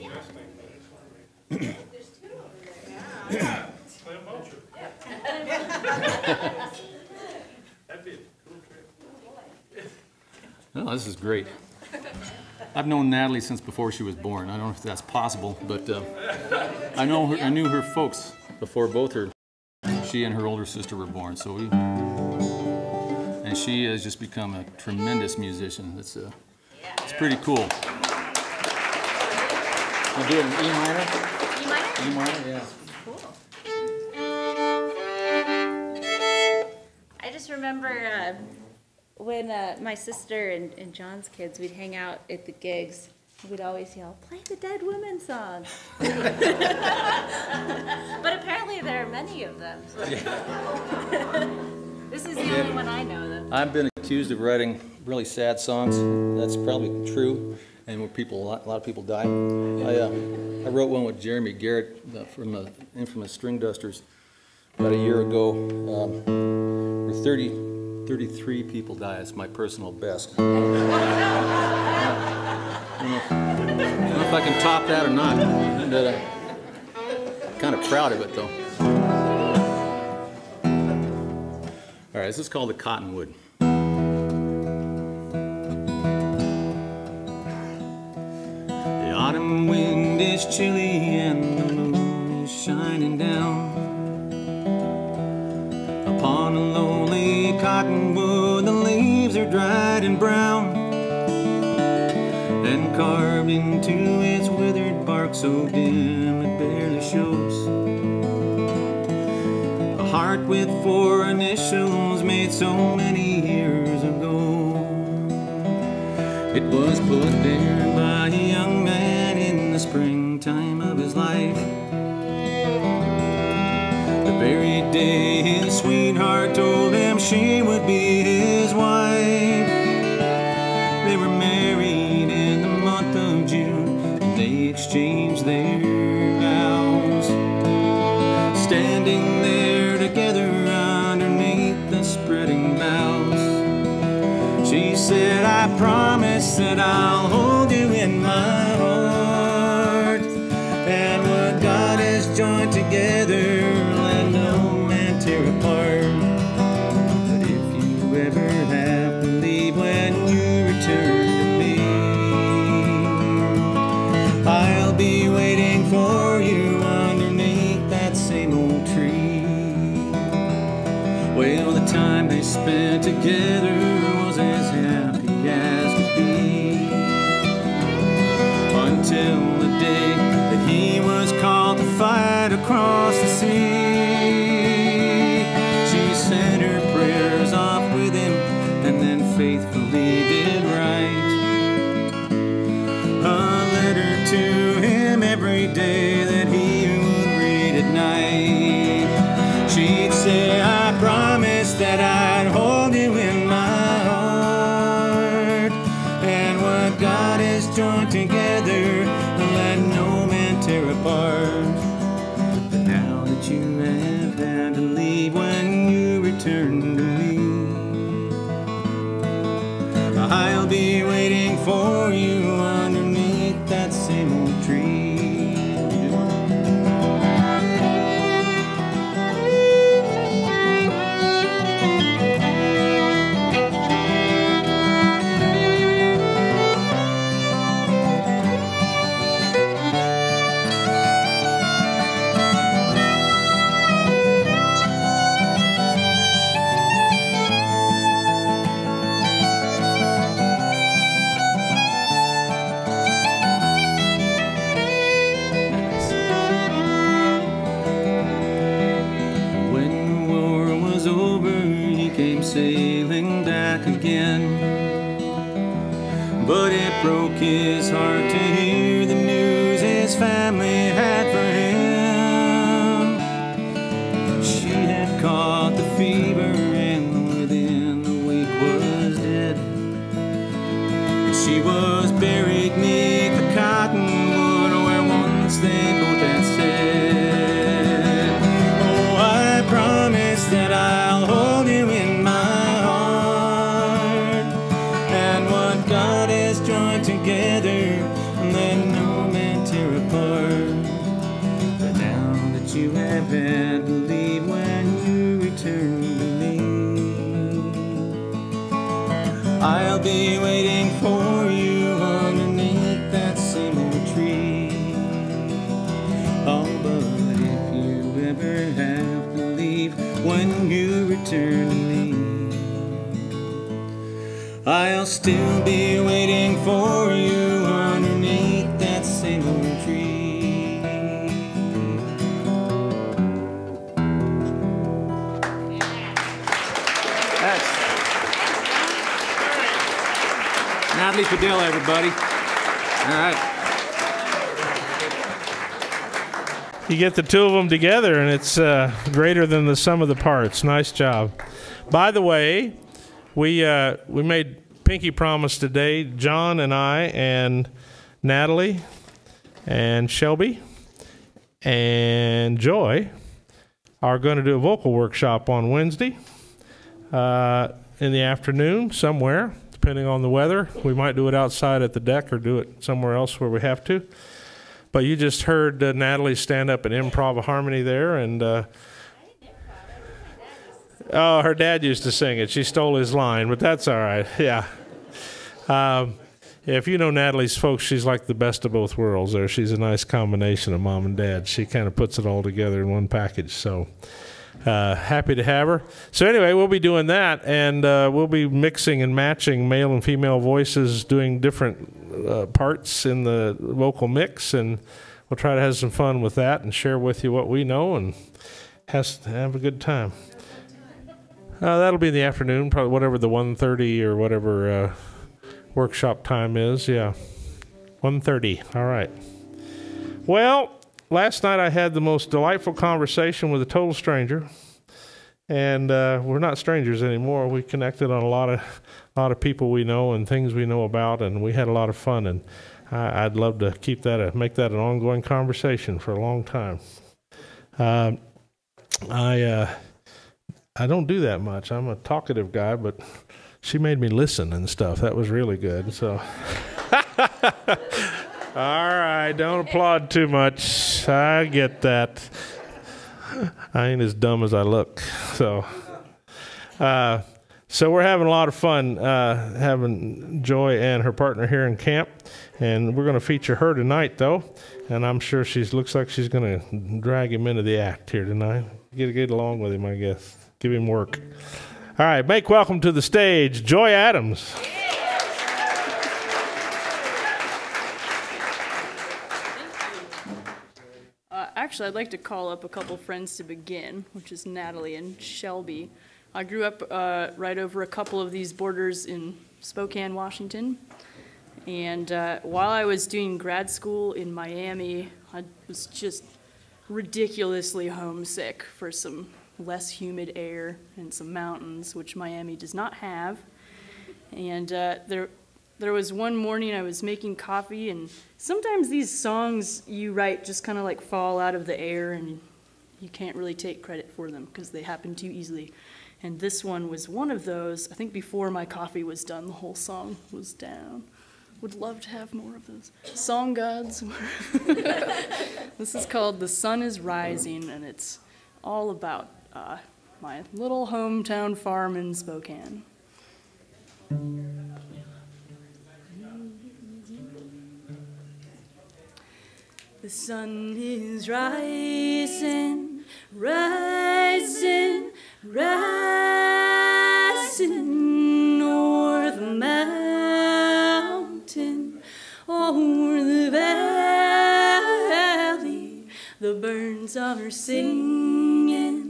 Oh, this is great. I've known Natalie since before she was born. I don't know if that's possible, but uh, I know her, I knew her folks before both her, she and her older sister were born. So we, and she has just become a tremendous musician. It's uh, it's pretty cool. You do an E minor? You might E minor, yeah. Cool. I just remember uh, when uh, my sister and, and John's kids, we'd hang out at the gigs. We'd always yell, play the Dead Women song. but apparently there are many of them. so- this is the only one I know, though. I've been accused of writing really sad songs. That's probably true, and where people, a lot, a lot of people die. I, uh, I wrote one with Jeremy Garrett from the infamous Stringdusters about a year ago. Um, where 30, 33 people die. It's my personal best. I don't know if I can top that or not, but uh, kind of proud of it though. All right, this is called the Cottonwood. The autumn wind is chilly and the moon is shining down upon a lonely cottonwood. The leaves are dried and brown, and carved into its withered bark so dim heart with four initials made so many years ago. It was put there by a young man in the springtime of his life. The very day his sweetheart told him she would be that I'll hold you in my heart. And what God has joined together, let no man tear apart. But if you ever have to leave when you return to me, I'll be waiting for you underneath that same old tree. Well, the time they spent together across the sea. But it broke his heart to hear still be waiting for you underneath that same old tree. That's Natalie Padilla, everybody. All right. You get the two of them together, and it's uh, greater than the sum of the parts. Nice job. By the way, we uh, we made pinky promise today. John and I and Natalie and Shelby and Joy are going to do a vocal workshop on Wednesday uh, in the afternoon somewhere, depending on the weather. We might do it outside at the deck or do it somewhere else where we have to. But you just heard uh, Natalie stand up and improv a harmony there, and uh, oh, her dad used to sing it. She stole his line, but that's all right. Yeah. Um, if you know Natalie's folks, she's like the best of both worlds. There, she's a nice combination of mom and dad. She kind of puts it all together in one package. So. Uh, happy to have her. So anyway, we'll be doing that, and uh, we'll be mixing and matching male and female voices, doing different uh, parts in the vocal mix, and we'll try to have some fun with that and share with you what we know and has have a good time. Uh, that'll be in the afternoon, probably whatever the 1.30 or whatever uh, workshop time is. Yeah, 1.30. All right. Well last night I had the most delightful conversation with a total stranger, and uh, we're not strangers anymore. We connected on a lot of, a lot of people we know and things we know about, and we had a lot of fun. And I, would love to keep that, a, make that an ongoing conversation for a long time. Uh, I, uh, I don't do that much. I'm a talkative guy, but she made me listen and stuff. That was really good. So. All right, don't applaud too much. I get that. I ain't as dumb as I look. So, uh, so we're having a lot of fun uh, having Joy and her partner here in camp, and we're going to feature her tonight, though. And I'm sure she looks like she's going to drag him into the act here tonight. Get get along with him, I guess. Give him work. All right, make welcome to the stage, Joy Adams. actually, I'd like to call up a couple friends to begin, which is Natalie and Shelby. I grew up uh, right over a couple of these borders in Spokane, Washington. And uh, while I was doing grad school in Miami, I was just ridiculously homesick for some less humid air and some mountains, which Miami does not have. And uh, there, there was one morning I was making coffee, and sometimes these songs you write just kind of like fall out of the air, and you can't really take credit for them because they happen too easily. And this one was one of those. I think before my coffee was done, the whole song was down. Would love to have more of those. Song gods. this is called The Sun is Rising, and it's all about uh, my little hometown farm in Spokane. The sun is rising, rising, rising o'er the mountain, o'er the valley. The birds are singing,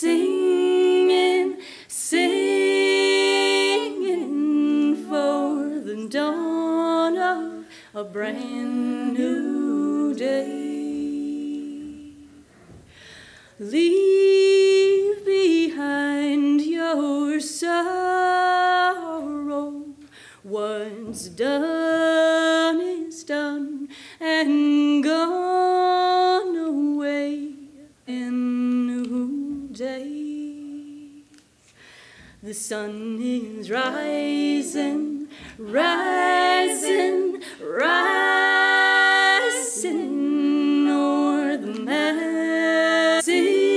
singing, singing for the dawn of a brand new day. Leave behind your sorrow. What's done is done and gone The sun is rising, rising, rising o'er the mass, singing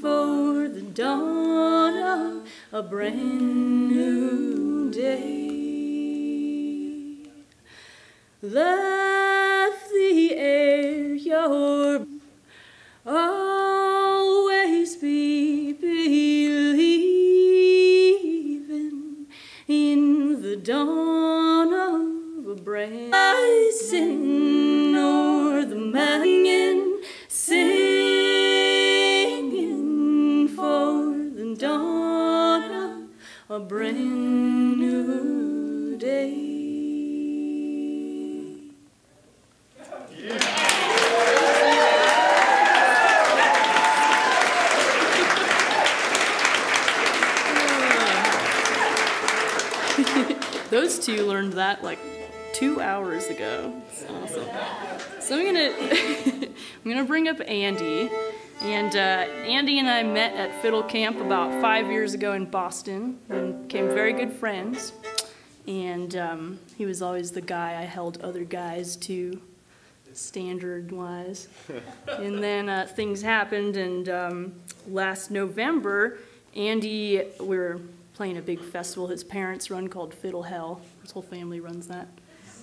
for the dawn of a brand new day. Love the air, your oh. Dawn of a brand rising o'er the mountain, singing for the dawn of a brand Those two learned that like two hours ago. It's awesome. So I'm gonna I'm gonna bring up Andy, and uh, Andy and I met at Fiddle Camp about five years ago in Boston and became very good friends. And um, he was always the guy I held other guys to, standard-wise. and then uh, things happened, and um, last November, Andy, we were playing a big festival his parents run called Fiddle Hell. His whole family runs that.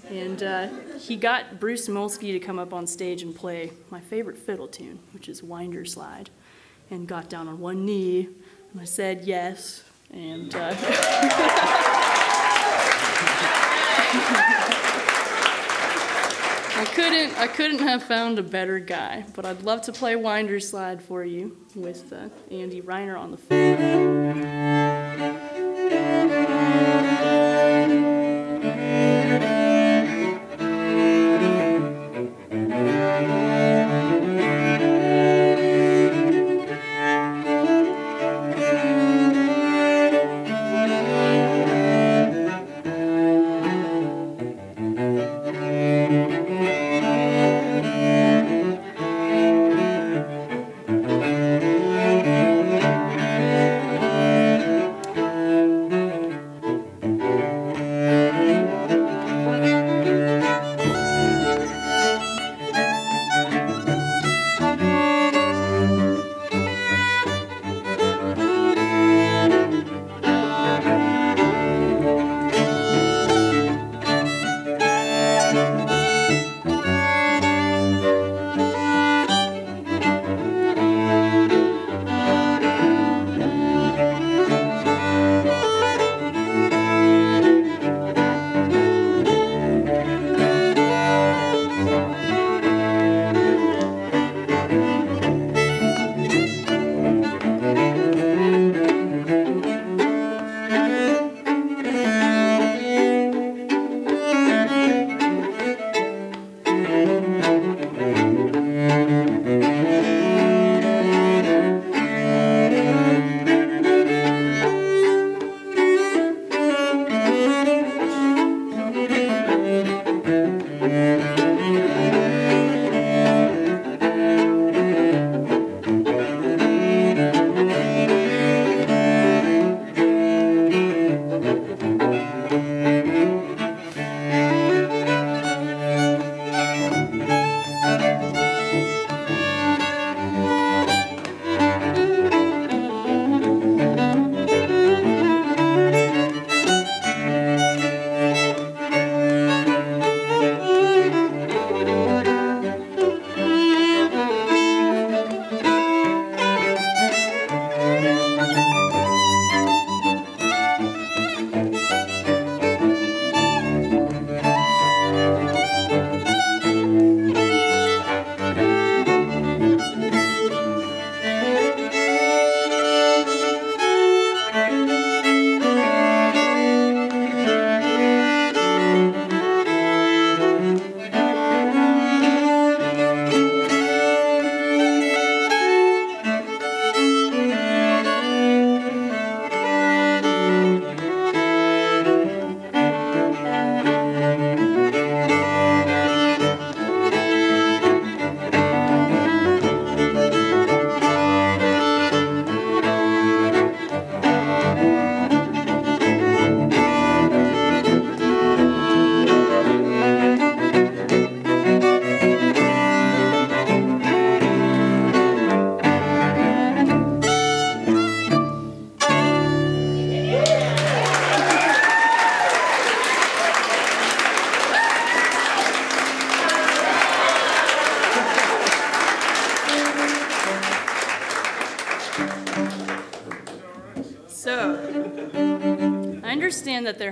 And uh, he got Bruce Molsky to come up on stage and play my favorite fiddle tune, which is Winder Slide, and got down on one knee. And I said yes. And uh, I couldn't, I couldn't have found a better guy, but I'd love to play Winder Slide for you with uh, Andy Reiner on the fiddle.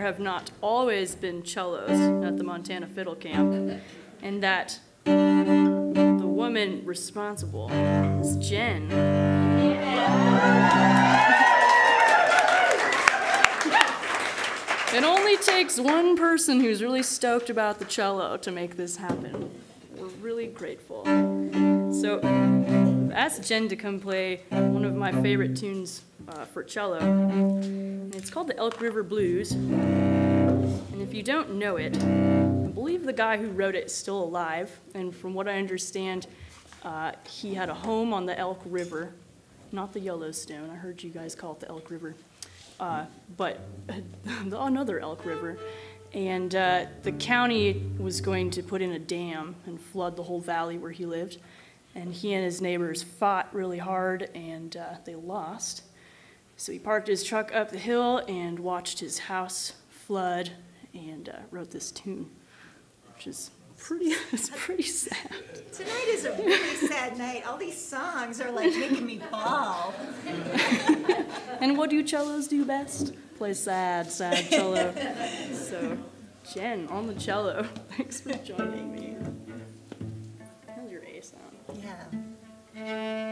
Have not always been cellos at the Montana Fiddle Camp, and that the woman responsible is Jen. It only takes one person who's really stoked about the cello to make this happen. We're really grateful. So, I've asked Jen to come play one of my favorite tunes uh, for cello. It's called the Elk River Blues. And if you don't know it, I believe the guy who wrote it is still alive. And from what I understand, uh, he had a home on the Elk River, not the Yellowstone. I heard you guys call it the Elk River uh, but another Elk River. And uh, the county was going to put in a dam and flood the whole valley where he lived. And he and his neighbors fought really hard and uh, they lost. So he parked his truck up the hill and watched his house flood and uh, wrote this tune, which is pretty, it's pretty sad. Tonight is a really sad night. All these songs are like making me bawl. And what do cellos do best? Play sad, sad cello. so, Jen on the cello. Thanks for joining me. How's your A sound? Yeah. Yeah,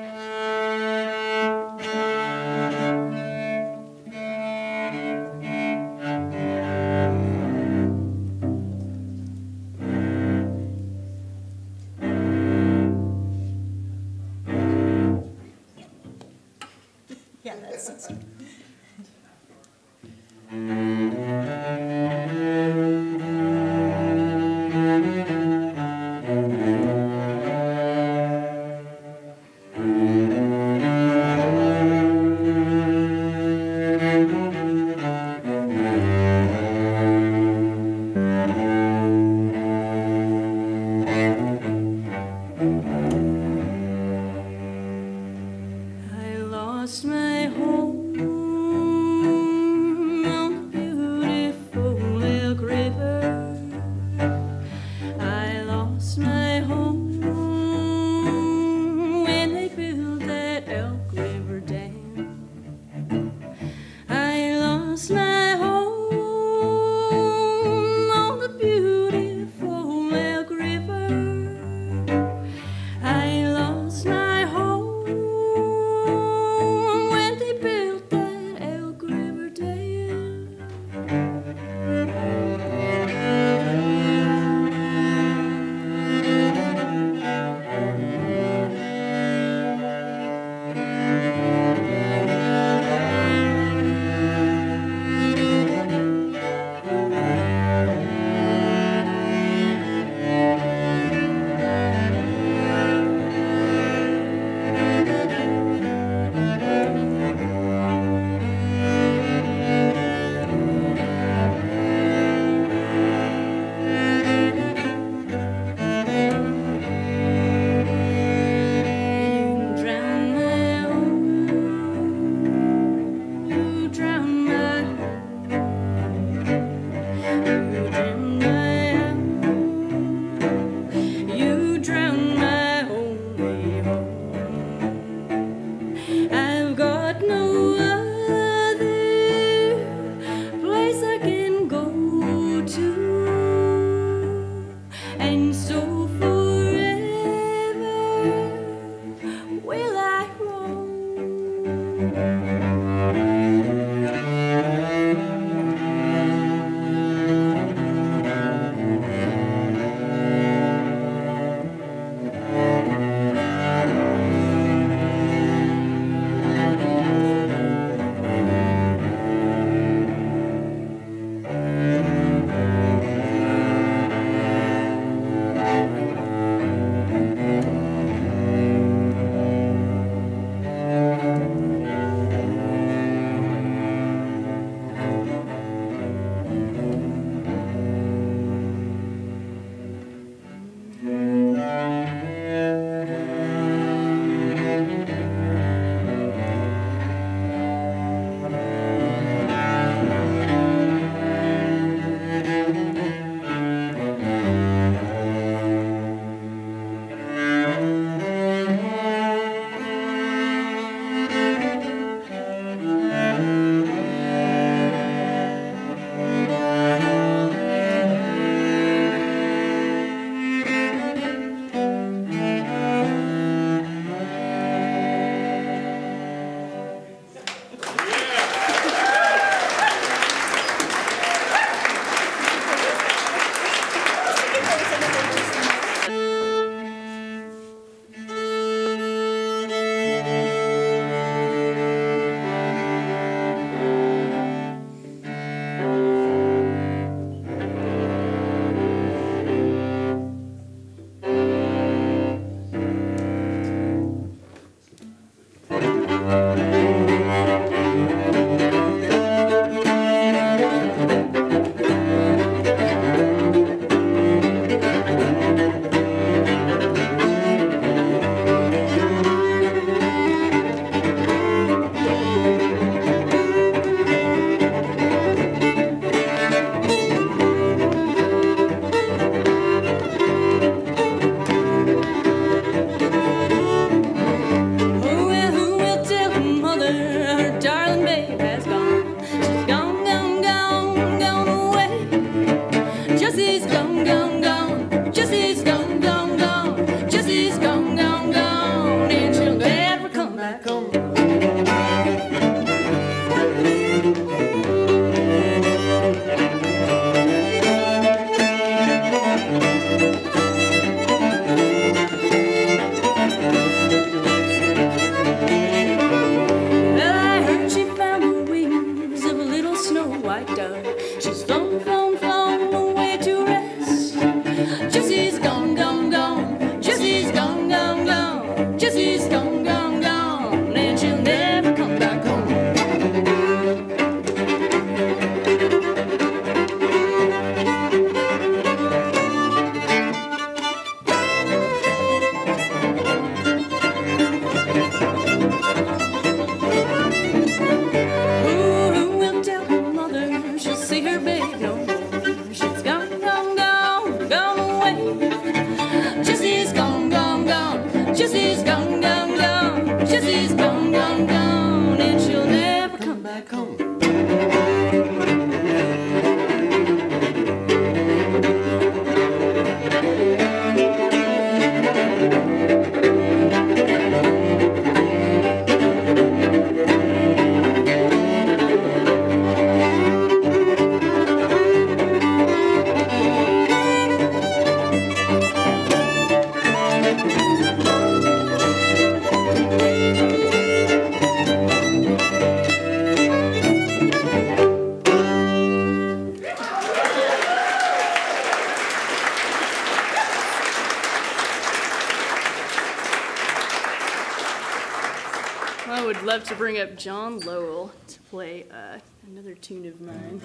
to bring up John Lowell to play uh, another tune of mine.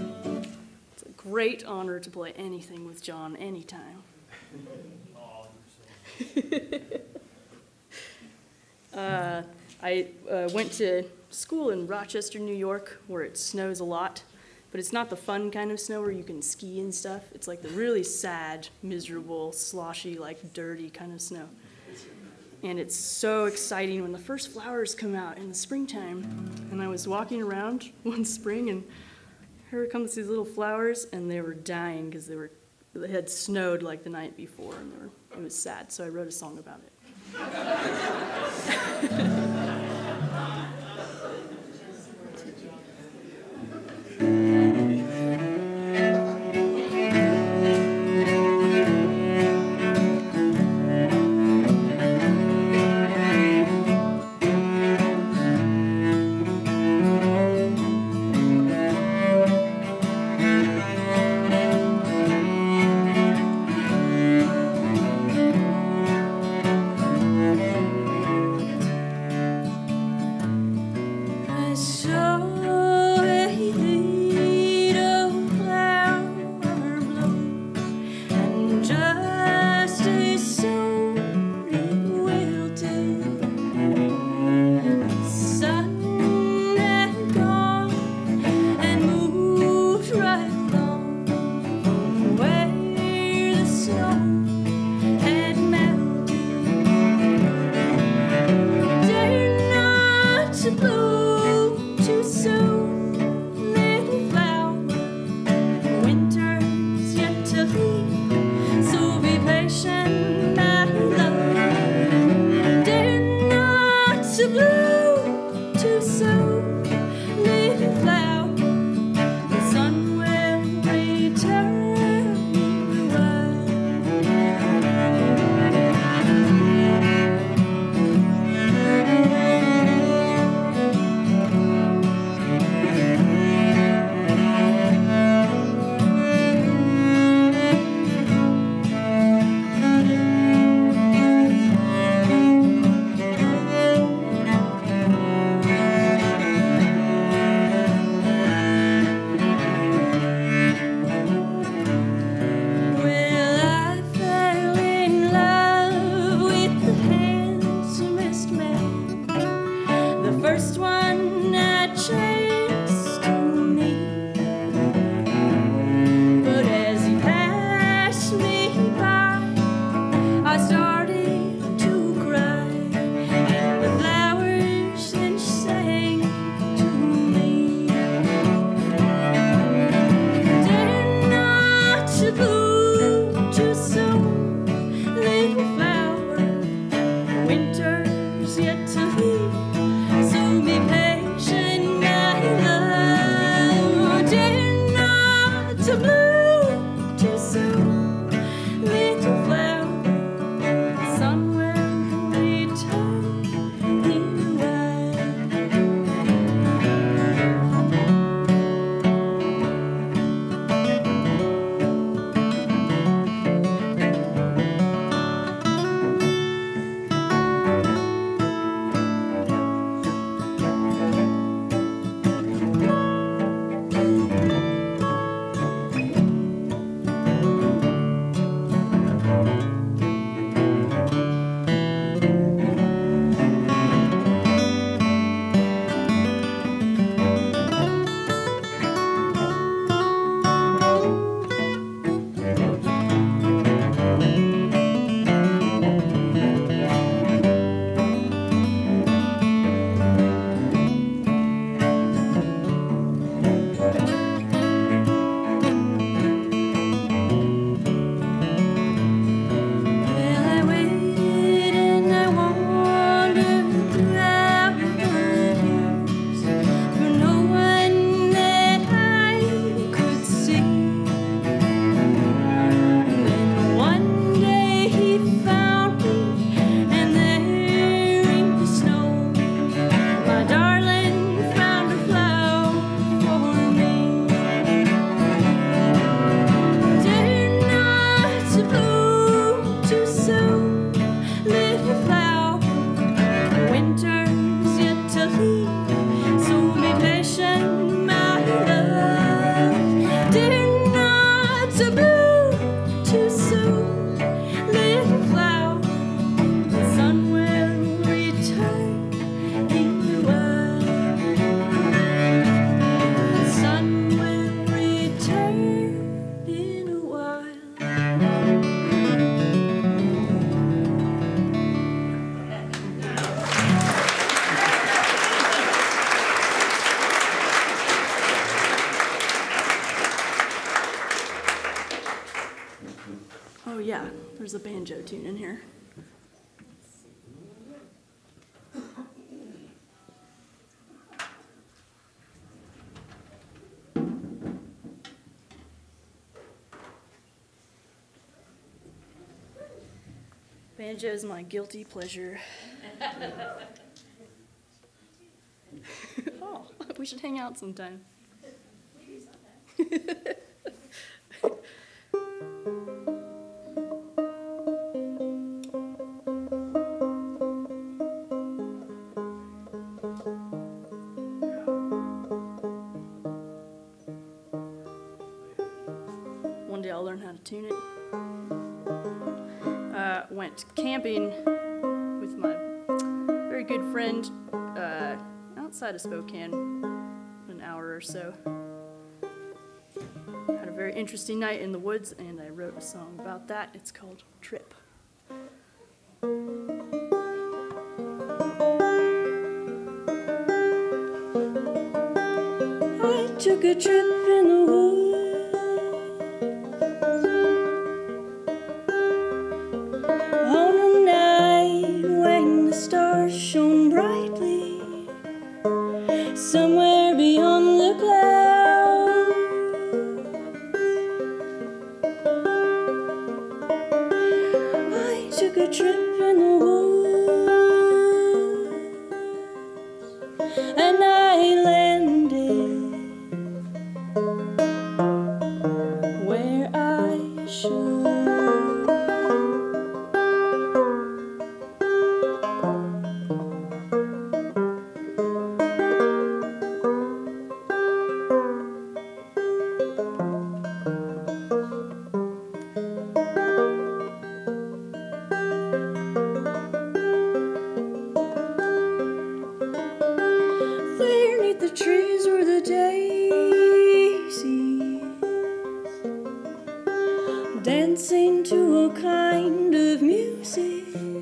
It's a great honor to play anything with John anytime. uh, I uh, went to school in Rochester, New York, where it snows a lot, but it's not the fun kind of snow where you can ski and stuff. It's like the really sad, miserable, sloshy, like dirty kind of snow. And it's so exciting when the first flowers come out in the springtime. And I was walking around one spring and here comes these little flowers and they were dying because they were they had snowed like the night before and were, it was sad. So I wrote a song about it. Is my guilty pleasure. oh, we should hang out sometime. One day I'll learn how to tune it. Went camping with my very good friend uh, outside of Spokane, an hour or so. Had a very interesting night in the woods, and I wrote a song about that. It's called Trip. I took a trip in the woods dancing to a kind of music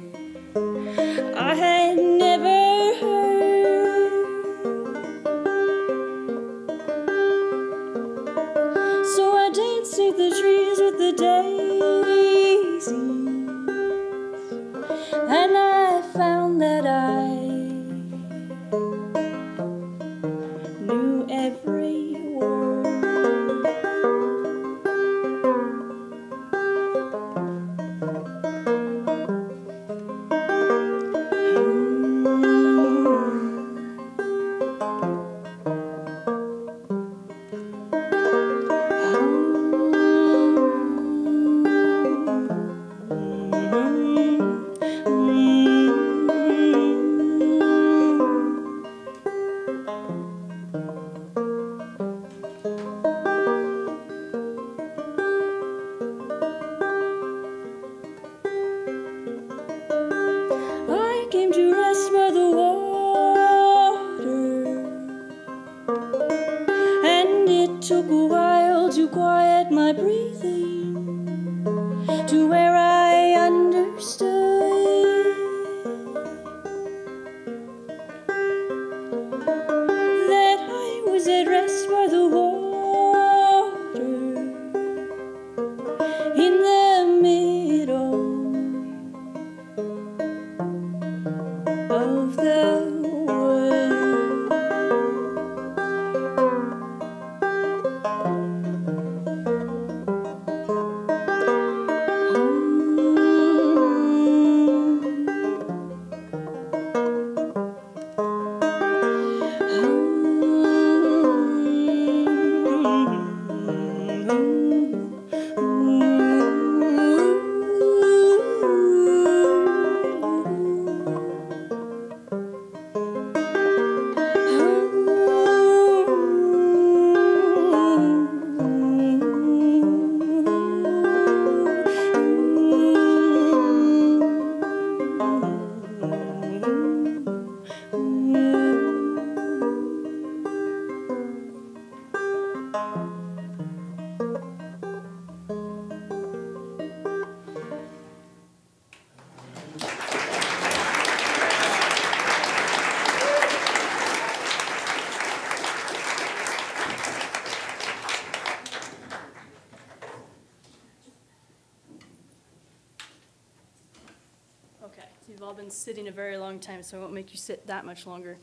so I won't make you sit that much longer.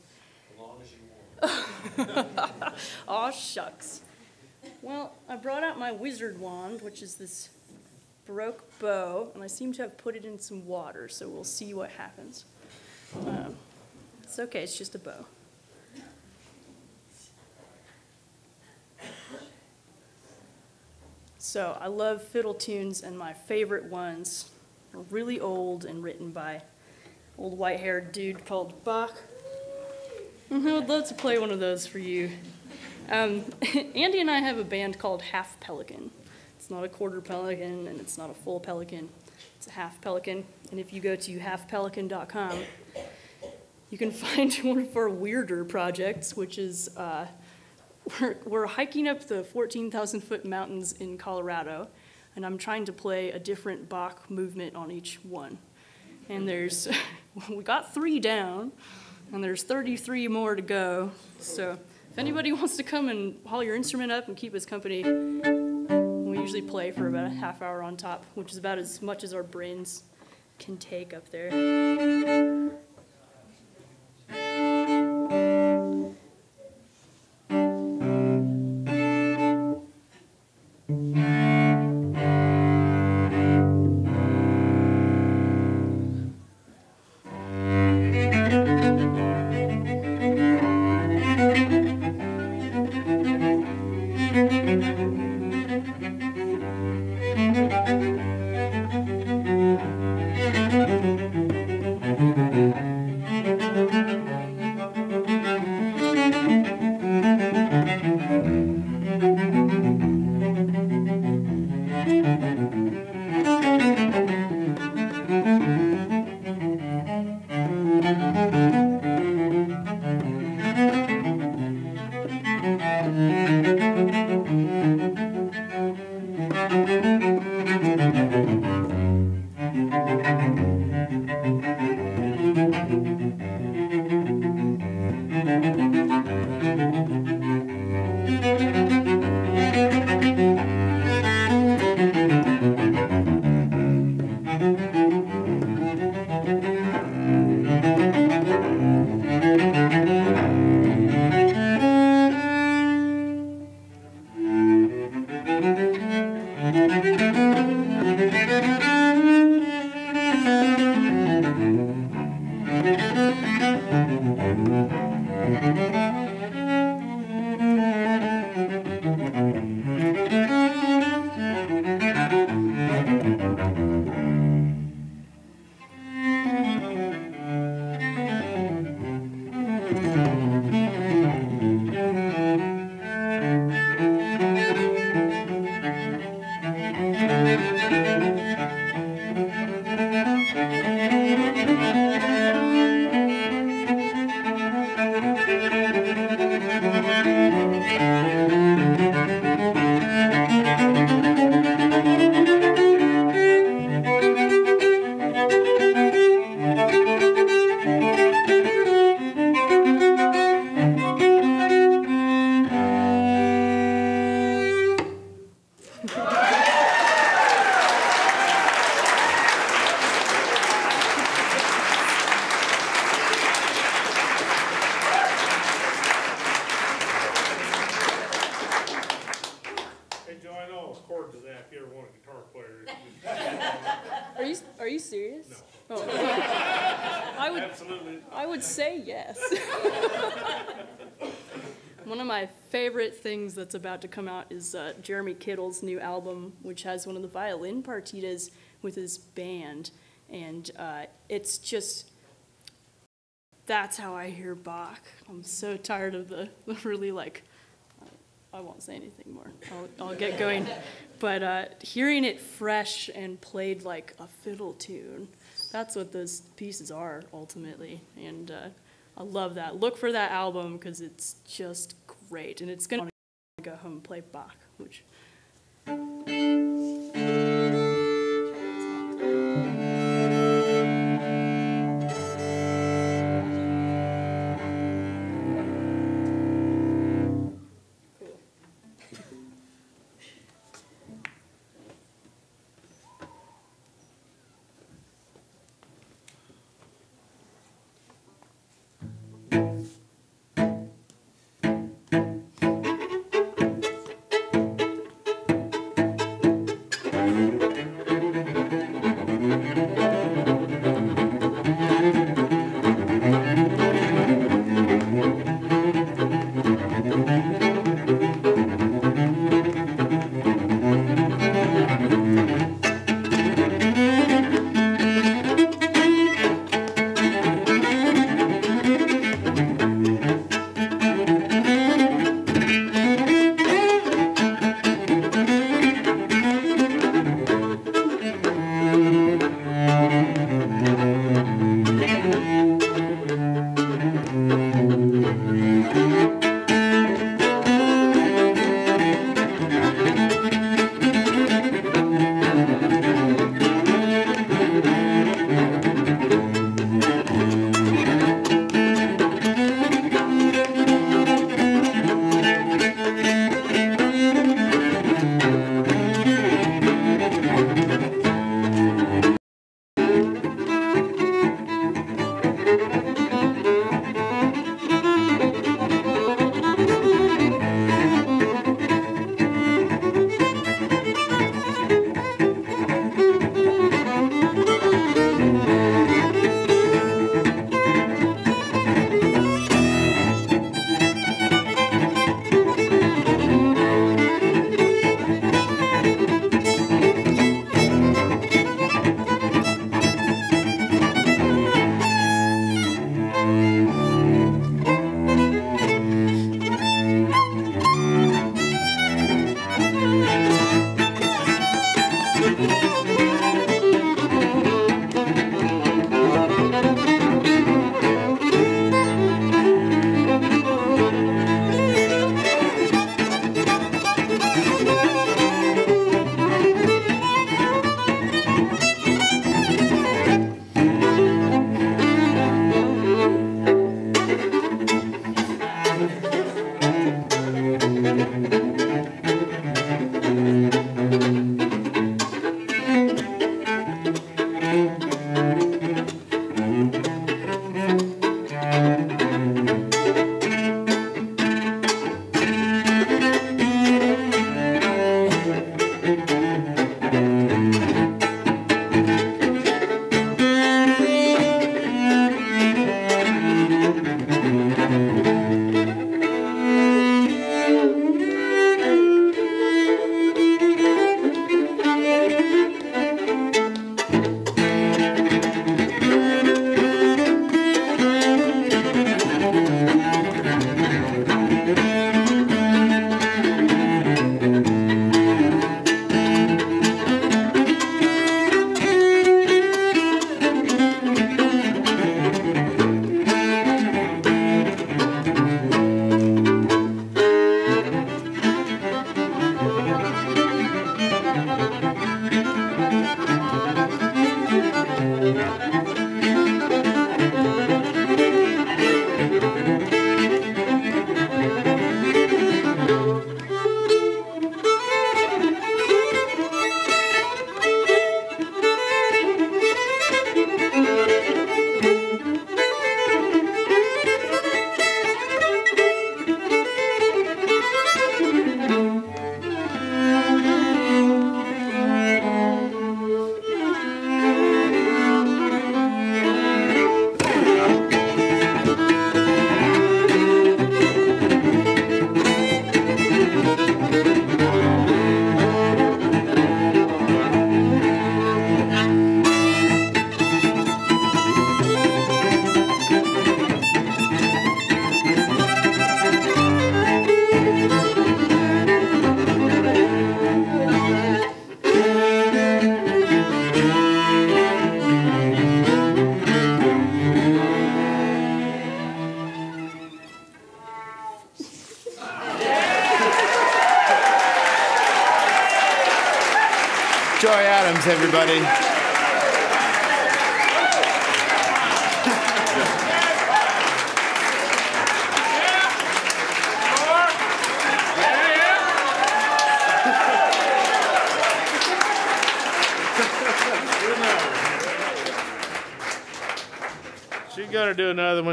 As long as you want. Aw, shucks. Well, I brought out my wizard wand, which is this baroque bow, and I seem to have put it in some water, so we'll see what happens. Um, it's okay, it's just a bow. So I love fiddle tunes, and my favorite ones are really old and written by old white-haired dude called Bach. I would love to play one of those for you. Um, Andy and I have a band called Half Pelican. It's not a quarter pelican and it's not a full pelican. It's a half pelican. And if you go to halfpelican.com, you can find one of our weirder projects, which is uh, we're, we're hiking up the 14,000 foot mountains in Colorado, and I'm trying to play a different Bach movement on each one. And there's, we got three down, and there's 33 more to go. So if anybody wants to come and haul your instrument up and keep us company, we usually play for about a half hour on top, which is about as much as our brains can take up there. That's about to come out is uh, Jeremy Kittel's new album, which has one of the violin partitas with his band. And uh, it's just, that's how I hear Bach. I'm so tired of the, the really like, I won't say anything more. I'll, I'll get going. But uh, hearing it fresh and played like a fiddle tune, that's what those pieces are ultimately. And uh, I love that. Look for that album because it's just great. And it's going to go home and play Bach, which.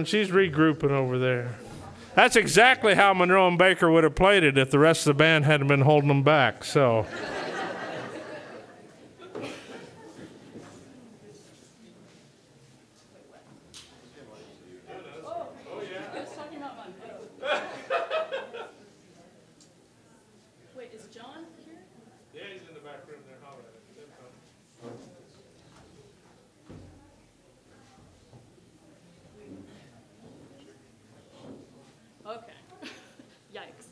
Do another one. She's regrouping over there. That's exactly how Monroe and Baker would have played it if the rest of the band hadn't been holding them back. So. Wait, is John here? Yeah, he's in the back room there. Okay. Yikes.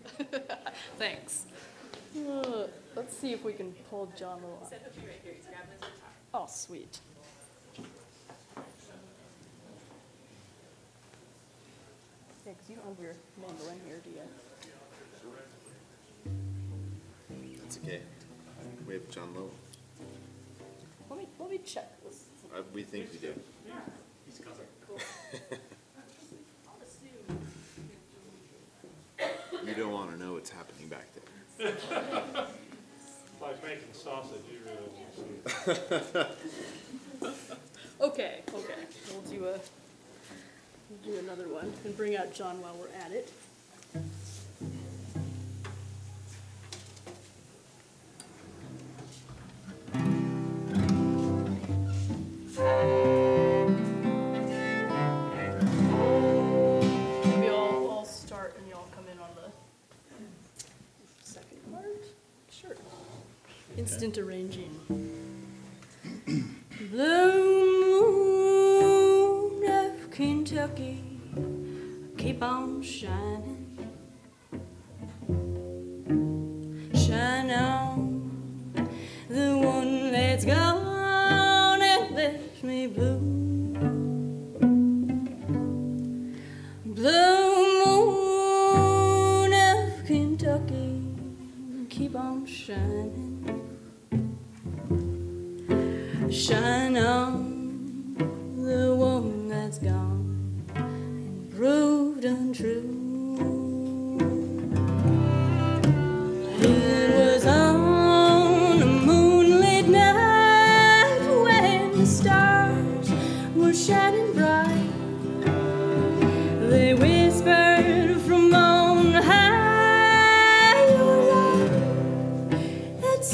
Thanks. Uh, let's see if we can pull John Lowell up. Sweet. Yeah, 'cause you don't have your mandolin here, do you? That's okay. We have John Lowell. Let me, let me check this. Uh, we think we do. Cool. You don't want to know what's happening back there. like making sausage, you Okay, okay, we'll do a, we'll do another one and bring out John while we're at it.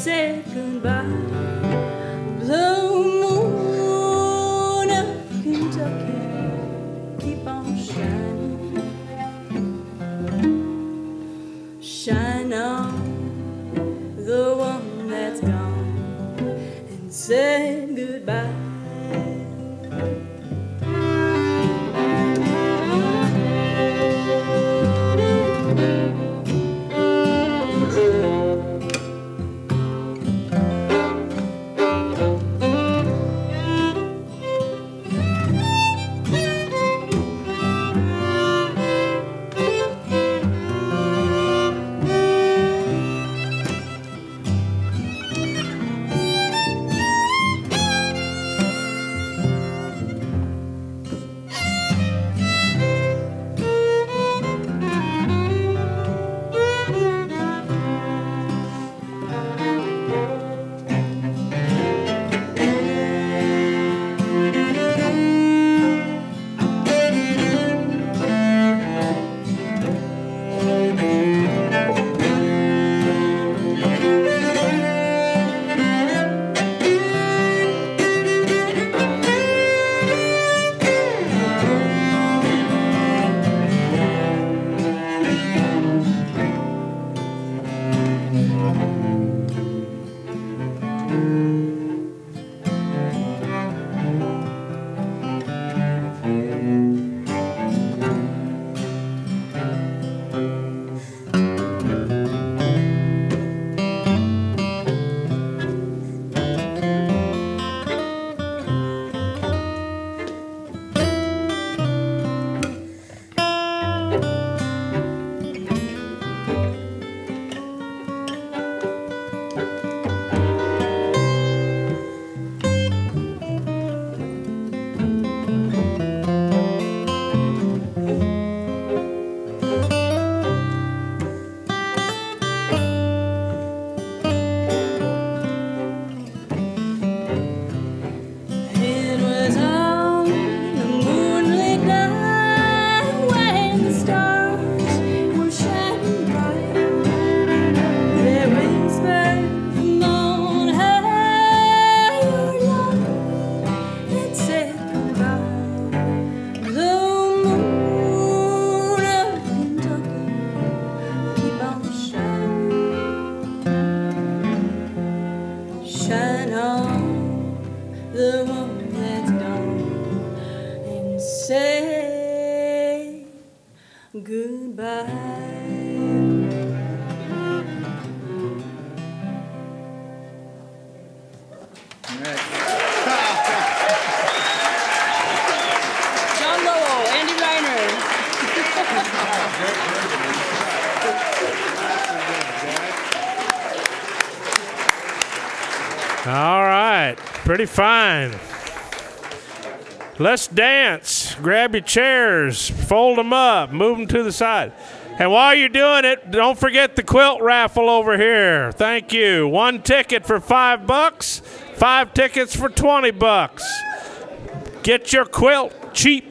Said goodbye. Fine. Let's dance. Grab your chairs, fold them up, move them to the side. And while you're doing it, don't forget the quilt raffle over here. Thank you. One ticket for five bucks, five tickets for 20 bucks. Get your quilt cheap.